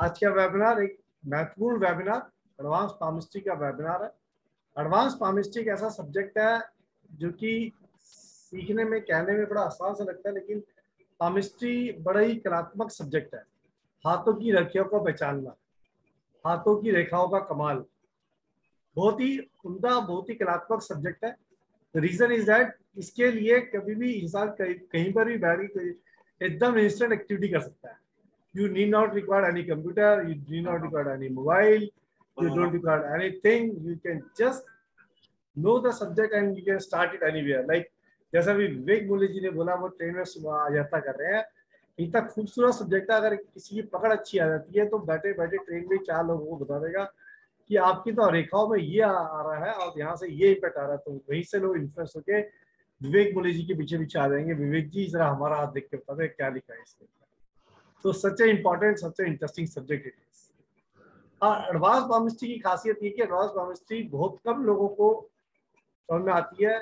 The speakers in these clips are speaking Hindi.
आज का वेबिनार एक महत्वपूर्ण वेबिनार एडवांस पामिस्ट्री का वेबिनार है। एडवांस पामिस्ट्री एक ऐसा सब्जेक्ट है जो कि सीखने में, कहने में बड़ा आसान से लगता है, लेकिन पामिस्ट्री बड़ा ही कलात्मक सब्जेक्ट है। हाथों की रेखाओं को पहचानना, हाथों की रेखाओं का कमाल। बहुत ही उमदा, बहुत ही कलात्मक सब्जेक्ट है। रीजन इज़ दैट इसके लिए कभी भी इंसान कहीं पर भी बैठ के एकदम इंस्टेंट एक्टिविटी कर सकता है। You need not require any computer you need not require any mobile you don't require anything you can just know the subject and you can start it anywhere like जैसा भी विवेक मूल्य जी ने बोला वो ट्रेन में यात्रा कर रहे हैं इतना खूबसूरत सब्जेक्ट है अगर किसी की पकड़ अच्छी आ जाती है तो बैठे बैठे ट्रेन में चार लोगों को बता देगा कि आपकी तो रेखाओं में ये आ, आ रहा है और यहाँ से ये इम्पैक्ट आ रहा है तो वहीं से लोग इन्फ्लुएंस होके विवेक मोली जी के पीछे पीछे आ जाएँगे। विवेक जी जरा हमारा हाथ देख के बता दें क्या लिखा है इसके तो such a important such a interesting subject it is हाँ एडवांस पामिस्ट्री की खासियत ये कि एडवांस पामिस्ट्री बहुत कम लोगों को समझ में आती है,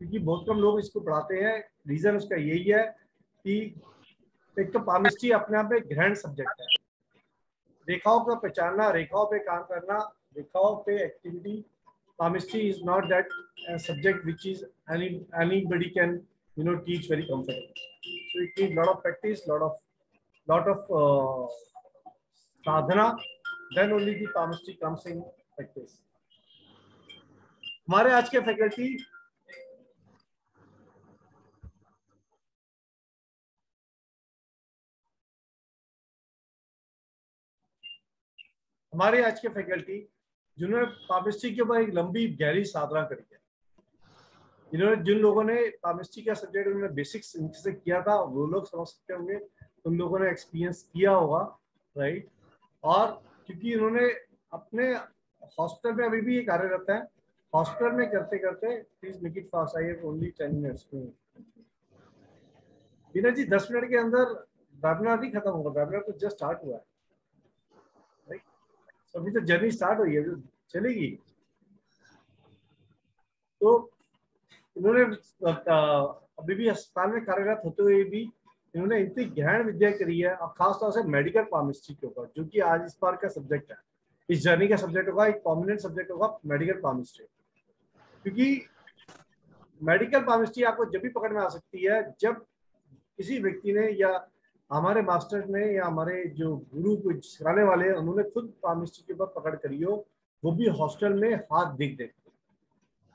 क्योंकि बहुत कम लोग इसको पढ़ाते हैं। रीजन उसका यही है कि एक तो पामिस्ट्री अपने आप में ग्रहण सब्जेक्ट है। रेखाओं को पहचानना, रेखाओं पे काम करना, रेखाओं पे activity palmistry is not that a subject which is any, anybody can, you know, teach very comfortably. So it needs lot of practice, lot of lot of uh, sadhana then only the palmistry comes in practice हमारे आज के फैकल्टी हमारे आज के फैकल्टी जिन्होंने पामिस्ट्री के ऊपर एक लंबी गहरी साधना करी है इन्होंने जिन लोगों ने पामिस्ट्री का सब्जेक्ट उन्होंने बेसिक्स से किया था वो लोग समझ सकते होंगे। उन लोगों ने एक्सपीरियंस किया होगा राइट और क्योंकि इन्होंने अपने हॉस्टल में अभी भी ये कार्यरत है हॉस्टल में करते करते please make it fast I have only ten minutes Beena ji, दस मिनट के अंदर वेबिनार नहीं खत्म होगा वेबिनार तो जस्ट स्टार्ट हुआ है। अभी तो जर्नी स्टार्ट हुई है तो चलेगी? तो इन्होंने अभी भी अस्पताल में कार्यरत होते हुए भी इन्होंने इतनी गहन विद्या करी है और खासतौर से मेडिकल पामिस्ट्री के ऊपर, जो कि आज इस बार का सब्जेक्ट है। इस जर्नी का सब्जेक्ट होगा, एक कॉम्बिनेंट सब्जेक्ट होगा मेडिकल पामिस्ट्री क्योंकि मेडिकल पामिस्ट्री आपको जब भी पकड़ में आ सकती है, जब किसी व्यक्ति ने या हमारे मास्टर ने या हमारे जो गुरु को सिखाने वाले हैं, उन्होंने खुद पामिस्ट्री के ऊपर पकड़ करी हो, वो भी हॉस्टल में हाथ देख देख।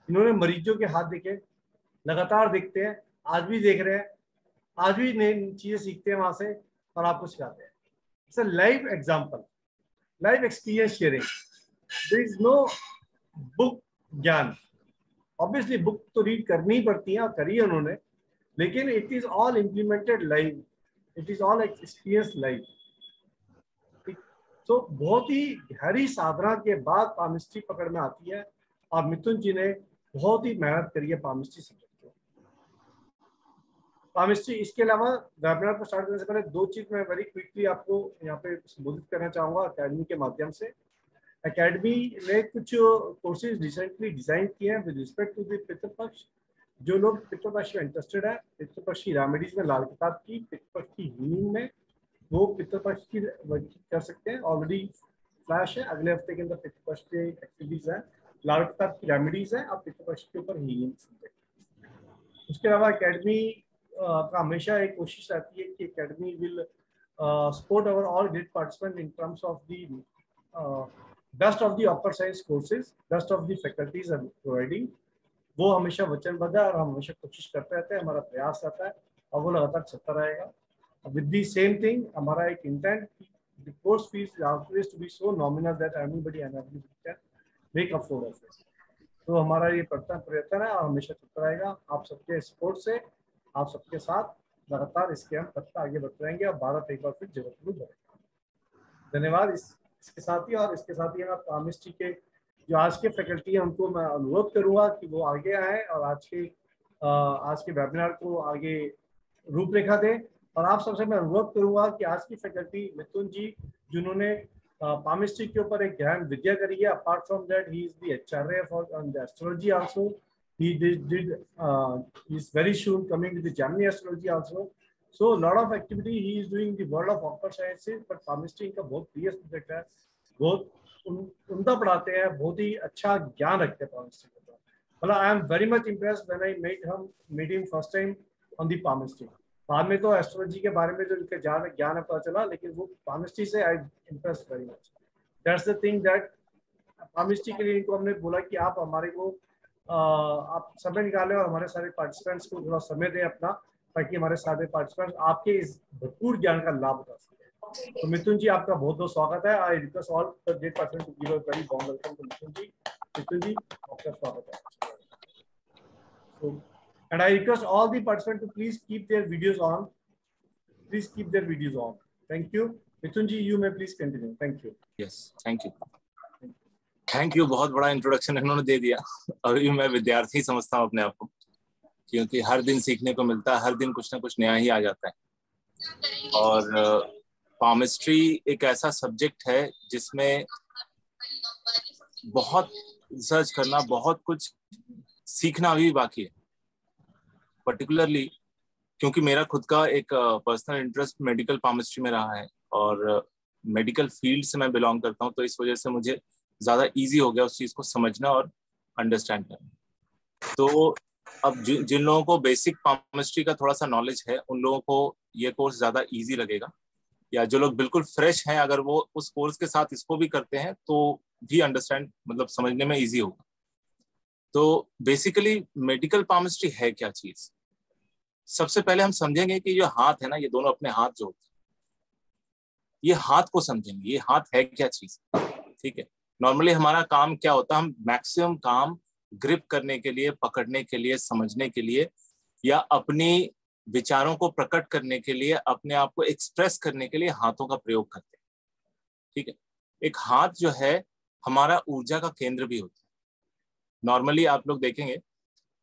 इन्होंने मरीजों के हाथ देखे, लगातार देखते हैं, आज भी देख रहे हैं। आज भी नई चीज़ें सीखते हैं वहाँ से और आपको सिखाते हैं। It's live example live experience sharing there is no book ज्ञान। ऑब्वियसली बुक तो रीड करनी ही पड़ती है और करी है उन्होंने, लेकिन it is all implemented live it is all experience live तो बहुत ही गहरी साधना के बाद पामिस्ट्री पकड़ में आती है। और मिथुन जी ने बहुत ही मेहनत करी है पामिस्ट्री सब्जेक्ट को पामिस्ट्री इसके अलावा वेबिनार को स्टार्ट करने से पहले दो चीज़ मैं वेरी क्विकली आपको यहाँ पे संबोधित करना चाहूँगा अकेडमी के माध्यम से। अकेडमी ने कुछ कोर्सेज रिसेंटली डिज़ाइन किए हैं विद रिस्पेक्ट टू दितृपक्ष जो लोग पितृपक्ष में इंटरेस्टेड है पितृपक्ष की रेमेडीज में लाल किताब की पितृपक्ष की हीलिंग में, वो पितृपक्ष की कर सकते हैं। ऑलरेडी फ्लैश है, अगले हफ़्ते के अंदर पितृपक्ष के एक्टिविटीज़ है, लाल किताब की रेमेडीज है अब पितृपक्ष के ऊपर हीलिंग उसके अलावा अकेडमी का हमेशा एक कोशिश रहती है कि academy will support our all great participant in terms of the best of the upper science courses best of the faculties are providing वो हमेशा वचनबद्ध है और हम हमेशा कोशिश करते रहते हैं, हमारा प्रयास रहता है और वो लगातार चलता रहेगा। विद दी सेम थिंग हमारा एक intent the course fees always to be so nominal that anybody and everybody can make afford of it. तो हमारा ये प्रयत्न है और हमेशा चलता रहेगा। आप सबके सपोर्ट से आप सबके साथ लगातार इसके हम करते आगे बढ़ते रहेंगे और भारत एक बार फिर जगत बढ़ेगा। धन्यवाद इस, इसके साथ ही और इसके साथ ही हम पामिस्ट्री के, जो आज के फैकल्टी है, उनको मैं अनुरोध करूँगा कि वो आगे आए और आज के आज के वेबिनार को आगे रूपरेखा दें। और आप सबसे मैं अनुरोध करूँगा कि आज की फैकल्टी मिथुन जी, जिन्होंने पामिस्ट्री के ऊपर एक गहन विद्या करी है apart from that he is the HRA for astrology also he did, did uh, he's very soon coming with the Gemini astrology also. So a lot of activity he is doing the world of Oxford sciences, but pharmacy का बहुत प्रिय सब्जेक्ट है बहुत उमदा पढ़ाते हैं बहुत ही अच्छा ज्ञान रखते हैं pharmacy का मतलब I am very much impress when I met हम meet him first time on the pharmacy बाद में तो एस्ट्रोलॉजी के बारे में जो इनका ज्ञान ज्ञान है पता चला लेकिन वो pharmacy से I impress very much that's the thing that pharmacy के लिए इनको हमने बोला कि आप हमारे को आप समय निकालें और हमारे सारे पार्टिसिपेंट्स को थोड़ा समय दें अपना, ताकि हमारे सारे पार्टिसिपेंट्स आपके इस भरपूर ज्ञान का लाभ उठा सके। तो मिथुन जी, आपका बहुत बहुत स्वागत है। I request all the great person to give a very warm welcome to Mithun ji. Mithun ji, आपका स्वागत है। So, and i request all the participants to please keep their videos on please keep their videos on thank you Mithun ji, you may please continue thank you yes, thank you thank you बहुत बड़ा इंट्रोडक्शन इन्होंने दे दिया। अभी मैं विद्यार्थी समझता हूँ अपने आप को, क्योंकि हर दिन सीखने को मिलता है, हर दिन कुछ ना कुछ नया ही आ जाता है। और पामिस्ट्री एक ऐसा सब्जेक्ट है जिसमें बहुत रिसर्च करना, बहुत कुछ सीखना अभी भी बाकी है। पर्टिकुलरली क्योंकि मेरा खुद का एक पर्सनल इंटरेस्ट मेडिकल पामिस्ट्री में रहा है, और मेडिकल फ़ील्ड से मैं बिलोंग करता हूँ तो इस वजह से मुझे ज़्यादा इजी हो गया उस चीज़ को समझना और अंडरस्टैंड करना। तो अब जि, जिन लोगों को बेसिक केमिस्ट्री का थोड़ा सा नॉलेज है उन लोगों को ये कोर्स ज़्यादा इजी लगेगा। या जो लोग बिल्कुल फ्रेश हैं अगर वो उस कोर्स के साथ इसको भी करते हैं तो भी अंडरस्टैंड मतलब समझने में इजी होगा। तो बेसिकली मेडिकल पामिस्ट्री है क्या चीज़? सबसे पहले हम समझेंगे कि जो हाथ है ना ये दोनों अपने हाथ जो हैं। ये हाथ को समझेंगे ये हाथ है क्या चीज़? ठीक है। नॉर्मली हमारा काम क्या होता है? हम मैक्सिमम काम ग्रिप करने के लिए, पकड़ने के लिए, समझने के लिए या अपनी विचारों को प्रकट करने के लिए, अपने आप को एक्सप्रेस करने के लिए हाथों का प्रयोग करते हैं। ठीक है? एक हाथ जो है, हमारा ऊर्जा का केंद्र भी होता है। नॉर्मली आप लोग देखेंगे,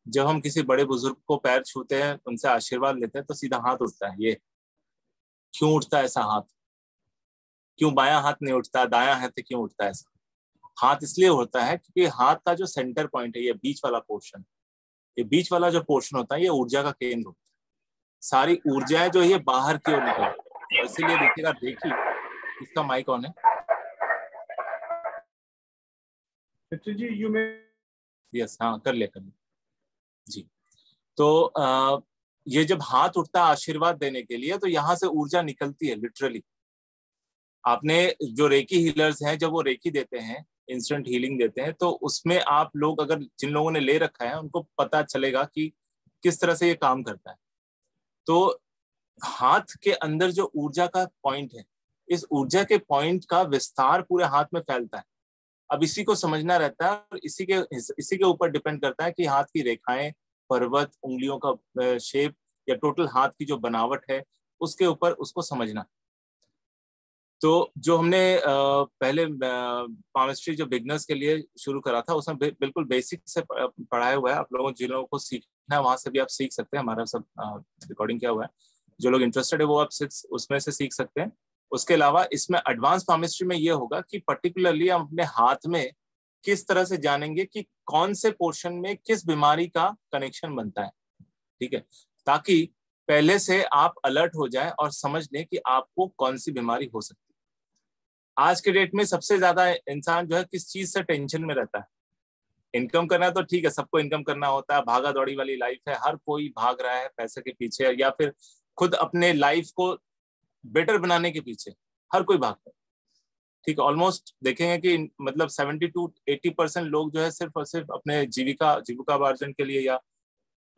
जब हम किसी बड़े बुज़ुर्ग को पैर छूते हैं, उनसे आशीर्वाद लेते हैं तो सीधा हाथ उठता है, ये, क्यों उठता है ऐसा हाथ? क्यों बाया हाथ नहीं उठता, दाया हाथ क्यों उठता है ऐसा? हाथ इसलिए होता है क्योंकि हाथ का जो सेंटर पॉइंट है ये बीच वाला पोर्शन ये बीच वाला जो पोर्शन होता है ये ऊर्जा का केंद्र होता है। सारी ऊर्जाएँ जो है बाहर की ओर निकल तो इसीलिए देखिएगा देखिए इसका माइक ऑन है। जी यू में यस हाँ कर लिया कर लिया। जी। तो आ, ये जब हाथ उठता है आशीर्वाद देने के लिए तो यहाँ से ऊर्जा निकलती है लिटरली आपने जो रेकी हीलर्स हैं जब वो रेकी देते हैं इंस्टेंट हीलिंग देते हैं तो उसमें आप लोग अगर जिन लोगों ने ले रखा है, उनको पता चलेगा कि किस तरह से ये काम करता है। तो हाथ के अंदर जो ऊर्जा का पॉइंट है, इस ऊर्जा के पॉइंट का विस्तार पूरे हाथ में फैलता है। अब इसी को समझना रहता है और इसी के इसी के ऊपर डिपेंड करता है कि हाथ की रेखाएँ, पर्वत, उंगलियों का शेप या टोटल हाथ की जो बनावट है, उसके ऊपर उसको समझना। तो जो हमने पहले पामिस्ट्री जो बिगनर्स के लिए शुरू करा था, उसमें बिल्कुल बेसिक से पढ़ाया हुआ है। आप लोगों, जिन लोगों को सीखना है, वहाँ से भी आप सीख सकते हैं। हमारा सब रिकॉर्डिंग किया हुआ है। जो लोग इंटरेस्टेड है, वो आप उसमें से सीख सकते हैं। उसके अलावा इसमें एडवांस पामिस्ट्री में ये होगा कि पर्टिकुलरली हम अपने हाथ में किस तरह से जानेंगे कि कौन से पोर्शन में किस बीमारी का कनेक्शन बनता है। ठीक है? ताकि पहले से आप अलर्ट हो जाए और समझ लें कि आपको कौन सी बीमारी हो सकती है। आज के डेट में सबसे ज़्यादा इंसान जो है किस चीज़ से टेंशन में रहता है? इनकम करना तो ठीक है, सबको इनकम करना होता है भागा दौड़ी वाली लाइफ है, हर कोई भाग रहा है पैसे के पीछे या फिर खुद अपने लाइफ को बेटर बनाने के पीछे, हर कोई भागता है। ठीक है ऑलमोस्ट देखेंगे कि मतलब सेवेंटी टू एट्टी परसेंट लोग जो है सिर्फ़ और सिर्फ़ अपने जीविका जीविका अर्जन के लिए या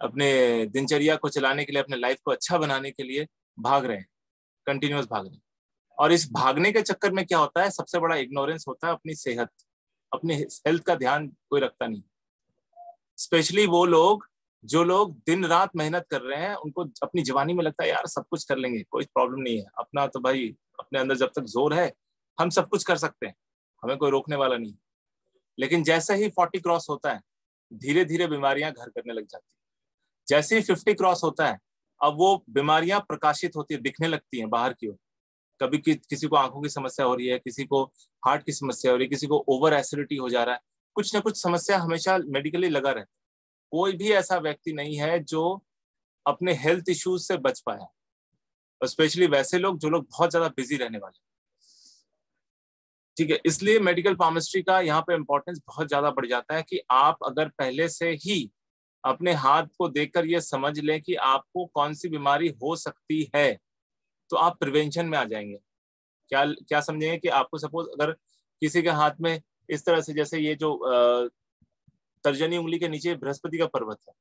अपने दिनचर्या को चलाने के लिए, अपने लाइफ को अच्छा बनाने के लिए भाग रहे हैं कंटिन्यूस भाग रहे हैं। और इस भागने के चक्कर में क्या होता है? सबसे बड़ा इग्नोरेंस होता है अपनी सेहत, अपनी हेल्थ का ध्यान कोई रखता नहीं। स्पेशली वो लोग, जो लोग दिन रात मेहनत कर रहे हैं, उनको अपनी जवानी में लगता है, यार, सब कुछ कर लेंगे, कोई प्रॉब्लम नहीं है। अपना तो भाई, अपने अंदर जब तक ज़ोर है, हम सब कुछ कर सकते हैं। हमें कोई रोकने वाला नहीं। लेकिन जैसे ही फोर्टी क्रॉस होता है धीरे धीरे बीमारियाँ घर करने लग जाती है। जैसे ही फिफ्टी क्रॉस होता है, अब वो बीमारियाँ प्रकाशित होती है, दिखने लगती हैं बाहर की ओर। कभी कि, किसी को आँखों की समस्या हो रही है किसी को हार्ट की समस्या हो रही है किसी को ओवर एसिडिटी हो जा रहा है कुछ ना कुछ समस्या हमेशा मेडिकली लगा रहता है। कोई भी ऐसा व्यक्ति नहीं है जो अपने हेल्थ इश्यूज़ से बच पाया। स्पेशली वैसे लोग जो लोग बहुत ज़्यादा बिज़ी रहने वाले ठीक है इसलिए मेडिकल फार्मेस्ट्री का यहाँ पे इम्पोर्टेंस बहुत ज़्यादा बढ़ जाता है कि आप अगर पहले से ही अपने हाथ को देखकर ये समझ लें कि आपको कौन सी बीमारी हो सकती है। तो आप प्रिवेंशन में आ जाएँगे। क्या क्या समझेंगे कि आपको सपोज़ अगर किसी के हाथ में इस तरह से जैसे ये जो तर्जनी उंगली के नीचे बृहस्पति का पर्वत है,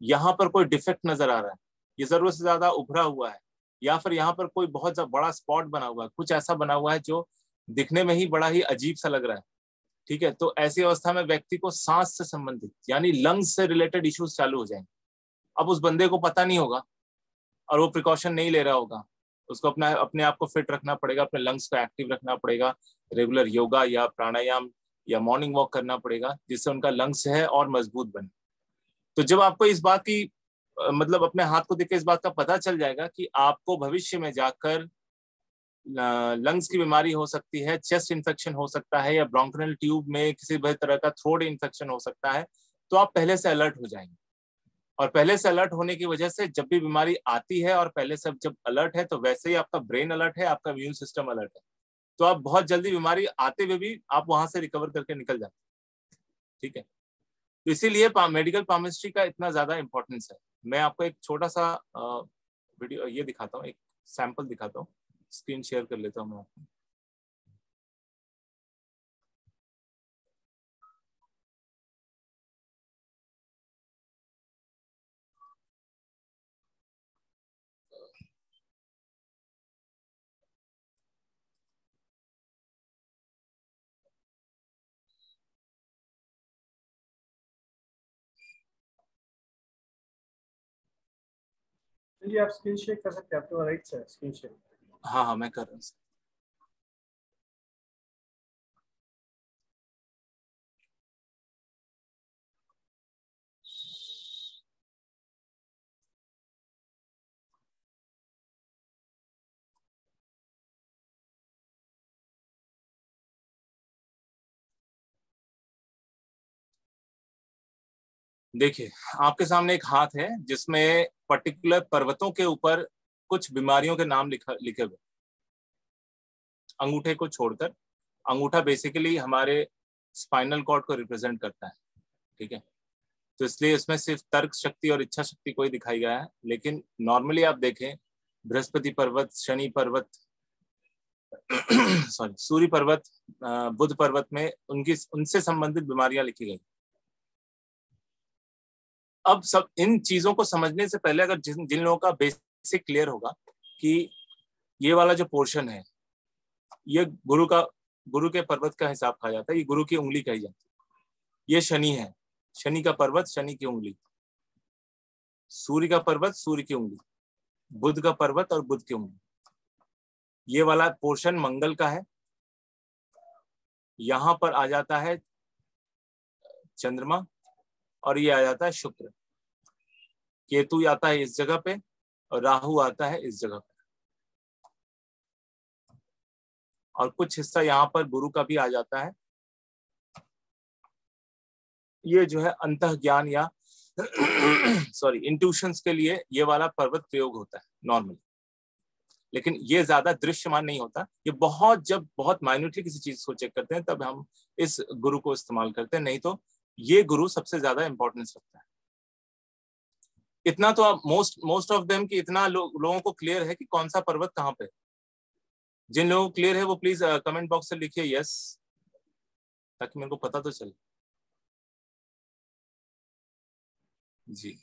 यहाँ पर कोई डिफेक्ट नज़र आ रहा है, ये ज़रूरत से ज़्यादा उभरा हुआ है, या फिर यहाँ पर कोई बहुत बड़ा स्पॉट बना हुआ है, कुछ ऐसा बना हुआ है जो दिखने में ही बड़ा ही अजीब सा लग रहा है, ठीक है? तो ऐसी अवस्था में व्यक्ति को सांस से संबंधित, यानी लंग्स से रिलेटेड इश्यूज़ चालू हो जाएँगे। अब उस बंदे को पता नहीं होगा, और वो प्रिकॉशन नहीं ले रहा होगा उसको अपना, अपने आप को फिट रखना पड़ेगा, अपने लंग्स को एक्टिव रखना पड़ेगा रेगुलर योगा या प्राणायाम या मॉर्निंग वॉक करना पड़ेगा, जिससे उनका लंग्स है और मज़बूत बने। तो जब आपको इस बात की मतलब अपने हाथ को देख के इस बात का पता चल जाएगा कि आपको भविष्य में जाकर लंग्स की बीमारी हो सकती है चेस्ट इन्फेक्शन हो सकता है या ब्रोंकनल ट्यूब में किसी भी तरह का थ्रोड इन्फेक्शन हो सकता है तो आप पहले से अलर्ट हो जाएँगे। और पहले से अलर्ट होने की वजह से जब भी बीमारी आती है और पहले से जब अलर्ट है तो वैसे ही आपका ब्रेन अलर्ट है, आपका इम्यून सिस्टम अलर्ट है। तो आप बहुत जल्दी बीमारी आते हुए भी आप वहाँ से रिकवर करके निकल जाते ठीक है? तो इसीलिए मेडिकल फार्मेस्ट्री का इतना ज़्यादा इंपॉर्टेंस है। मैं आपको एक छोटा सा वीडियो, ये दिखाता हूँ, एक सैंपल दिखाता हूँ। स्क्रीन शेयर कर लेता हूँ मैं आपको। जी, आप स्क्रीन शेयर कर सकते हैं, आपके राइट सर स्क्रीन शेयर हाँ हाँ मैं कर रहा हूँ। देखिए, आपके सामने एक हाथ है जिसमें पर्टिकुलर पर्वतों के ऊपर कुछ बीमारियों के नाम लिखा, लिखे हुए अंगूठे को छोड़कर, अंगूठा बेसिकली हमारे स्पाइनल कॉर्ड को रिप्रेजेंट करता है, ठीक है? तो इसलिए इसमें सिर्फ़ तर्क शक्ति और इच्छा शक्ति को ही दिखाई गया है, लेकिन नॉर्मली आप देखें, बृहस्पति पर्वत, शनि पर्वत सॉरी सूर्य पर्वत बुद्ध पर्वत में उनकी, उनसे संबंधित बीमारियाँ लिखी गई अब सब, इन चीज़ों को समझने से पहले अगर जिन जिन लोगों का बेसिक क्लियर होगा कि ये वाला जो पोर्शन है, ये गुरु का, गुरु के पर्वत का हिसाब कहा जाता है, ये गुरु की उंगली कही जाती है। ये शनि है, शनि का पर्वत, शनि की उंगली। सूर्य का पर्वत, सूर्य की उंगली। बुद्ध का पर्वत और बुद्ध की उंगली। ये वाला पोर्शन मंगल का है। यहाँ पर आ जाता है चंद्रमा। और ये आ जाता है शुक्र। केतु आता है इस जगह पे और राहु आता है इस जगह पे। और कुछ हिस्सा यहाँ पर गुरु का भी आ जाता है। ये जो है अंत ज्ञान या सॉरी इंट्यूशंस के लिए ये वाला पर्वत प्रयोग होता है नॉर्मली लेकिन ये ज़्यादा दृश्यमान नहीं होता। ये बहुत, जब बहुत माइन्यूटली किसी चीज़ को चेक करते हैं, तब हम इस गुरु को इस्तेमाल करते हैं, नहीं तो ये गुरु सबसे ज़्यादा इंपॉर्टेंस रखता है। इतना तो आप मोस्ट मोस्ट ऑफ़ देम कि इतना लो, लोगों को क्लियर है कि कौन सा पर्वत कहाँ पे जिन लोगों को क्लियर है वो प्लीज़ कमेंट बॉक्स से लिखिए यस ताकि मेरे को पता तो चले। जी।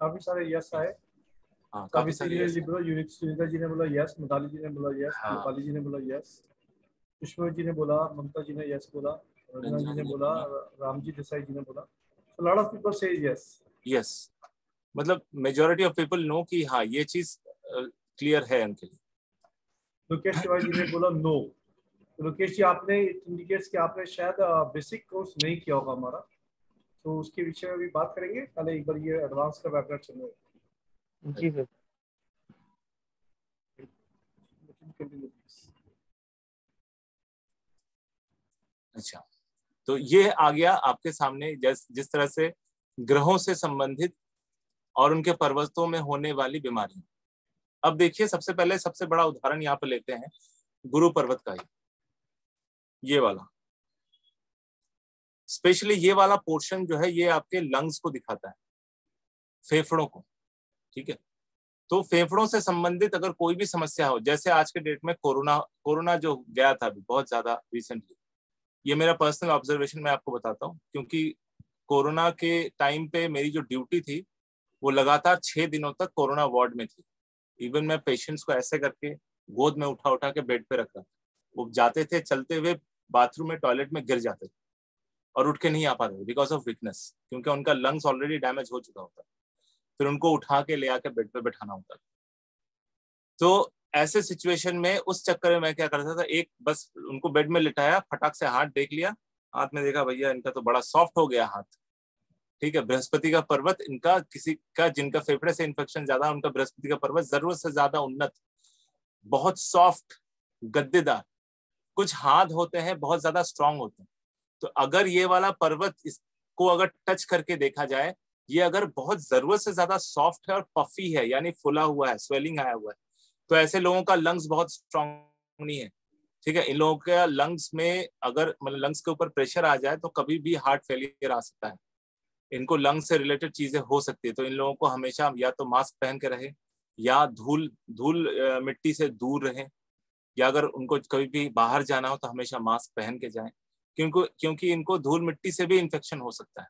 काफ़ी सारे यस आए। हाँ, काफ़ी सारे जी बोला यूनिट सुनीता जी ने बोला यस मदाली जी ने बोला यस हाँ। जी ने बोला यस पुष्पा जी ने बोला ममता जी ने यस बोला रंजना जी ने बोला रामजी देसाई जी ने बोला। So lot of people say yes. Yes. मतलब मेजोरिटी ऑफ़ पीपल नो कि हाँ ये चीज़ क्लियर है उनके लिए। लोकेश तिवारी जी ने बोला नो तो लोकेश जी आपने इंडिकेट्स कि आपने शायद बेसिक कोर्स नहीं किया होगा हमारा। तो उसके विषय में भी बात करेंगे। पहले एक बार ये एडवांस का वेबिनार चल रहा है जी सर। अच्छा तो ये आ गया आपके सामने जिस जिस तरह से ग्रहों से संबंधित और उनके पर्वतों में होने वाली बीमारियाँ। अब देखिए, सबसे पहले सबसे बड़ा उदाहरण यहाँ पर लेते हैं, गुरु पर्वत का ही। ये वाला। स्पेशली ये वाला पोर्शन जो है, ये आपके लंग्स को दिखाता है, फेफड़ों को। ठीक है? तो फेफड़ों से संबंधित अगर कोई भी समस्या हो, जैसे आज के डेट में कोरोना कोरोना जो गया था अभी, बहुत ज़्यादा रिसेंटली ये मेरा पर्सनल ऑब्जर्वेशन मैं आपको बताता हूँ, क्योंकि कोरोना के टाइम पे मेरी जो ड्यूटी थी, वो लगातार छह दिनों तक कोरोना वार्ड में थी। इवन मैं पेशेंट्स को ऐसे करके गोद में उठा उठा के बेड पे रखता वो जाते थे, चलते हुए बाथरूम में टॉयलेट में, गिर जाते थे और उठ के नहीं आ पाते बिकॉज़ ऑफ़ वीकनेस क्योंकि उनका लंग्स ऑलरेडी डैमेज हो चुका होता। फिर उनको उठा के ले आके बेड पे बैठाना होता था। तो ऐसे सिचुएशन में उस चक्कर में मैं क्या करता था, एक बस उनको बेड में लिटाया, फटाक से हाथ देख लिया, हाथ में देखा, भैया, इनका तो बड़ा सॉफ्ट हो गया हाथ। ठीक है, बृहस्पति का पर्वत, इनका किसी का जिनका फेफड़े से इन्फेक्शन ज़्यादा, उनका बृहस्पति का पर्वत ज़रूरत से ज़्यादा उन्नत, बहुत सॉफ्ट गद्देदार, कुछ हाथ होते हैं, बहुत ज़्यादा स्ट्रांग होते हैं। तो अगर ये वाला पर्वत इसको अगर टच करके देखा जाए ये अगर बहुत ज़रूरत से ज़्यादा सॉफ्ट है और पफी है, यानी फुला हुआ है, स्वेलिंग आया हुआ है तो ऐसे लोगों का लंग्स बहुत स्ट्रांग नहीं है, ठीक है? इन लोगों का लंग्स में अगर मतलब लंग्स के ऊपर प्रेशर आ जाए तो कभी भी हार्ट फेलियर आ सकता है। इनको लंग्स से रिलेटेड चीज़ें हो सकती है तो इन लोगों को हमेशा या तो मास्क पहन के रहे, या धूल धूल मिट्टी से दूर रहे, या अगर उनको कभी भी बाहर जाना हो तो हमेशा मास्क पहन के जाएँ, क्योंकि क्योंकि इनको धूल मिट्टी से भी इन्फेक्शन हो सकता है।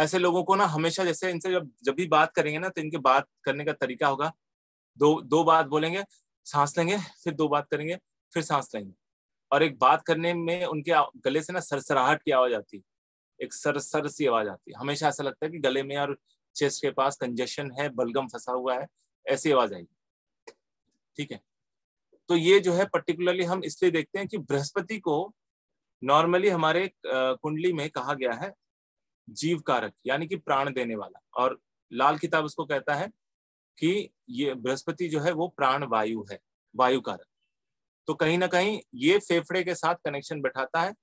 ऐसे लोगों को ना हमेशा जैसे इनसे जब जब भी बात करेंगे ना तो इनके बात करने का तरीका होगा। दो दो बात बोलेंगे, सांस लेंगे, फिर दो बात करेंगे, फिर सांस लेंगे। और एक बात करने में उनके गले से ना सरसराहट की आवाज़ आती है एक सर सर सी आवाज़ आती। है हमेशा ऐसा लगता है कि गले में और चेस्ट के पास कंजेशन है, बलगम फंसा हुआ है, ऐसी आवाज़ आएगी। ठीक है? तो ये जो है पर्टिकुलरली हम इसलिए देखते हैं कि बृहस्पति को नॉर्मली हमारे कुंडली में कहा गया है जीव कारक यानी कि प्राण देने वाला। और लाल किताब उसको कहता है कि ये बृहस्पति जो है वो प्राण वायु है वायु कारक तो कहीं ना कहीं ये फेफड़े के साथ कनेक्शन बैठाता है।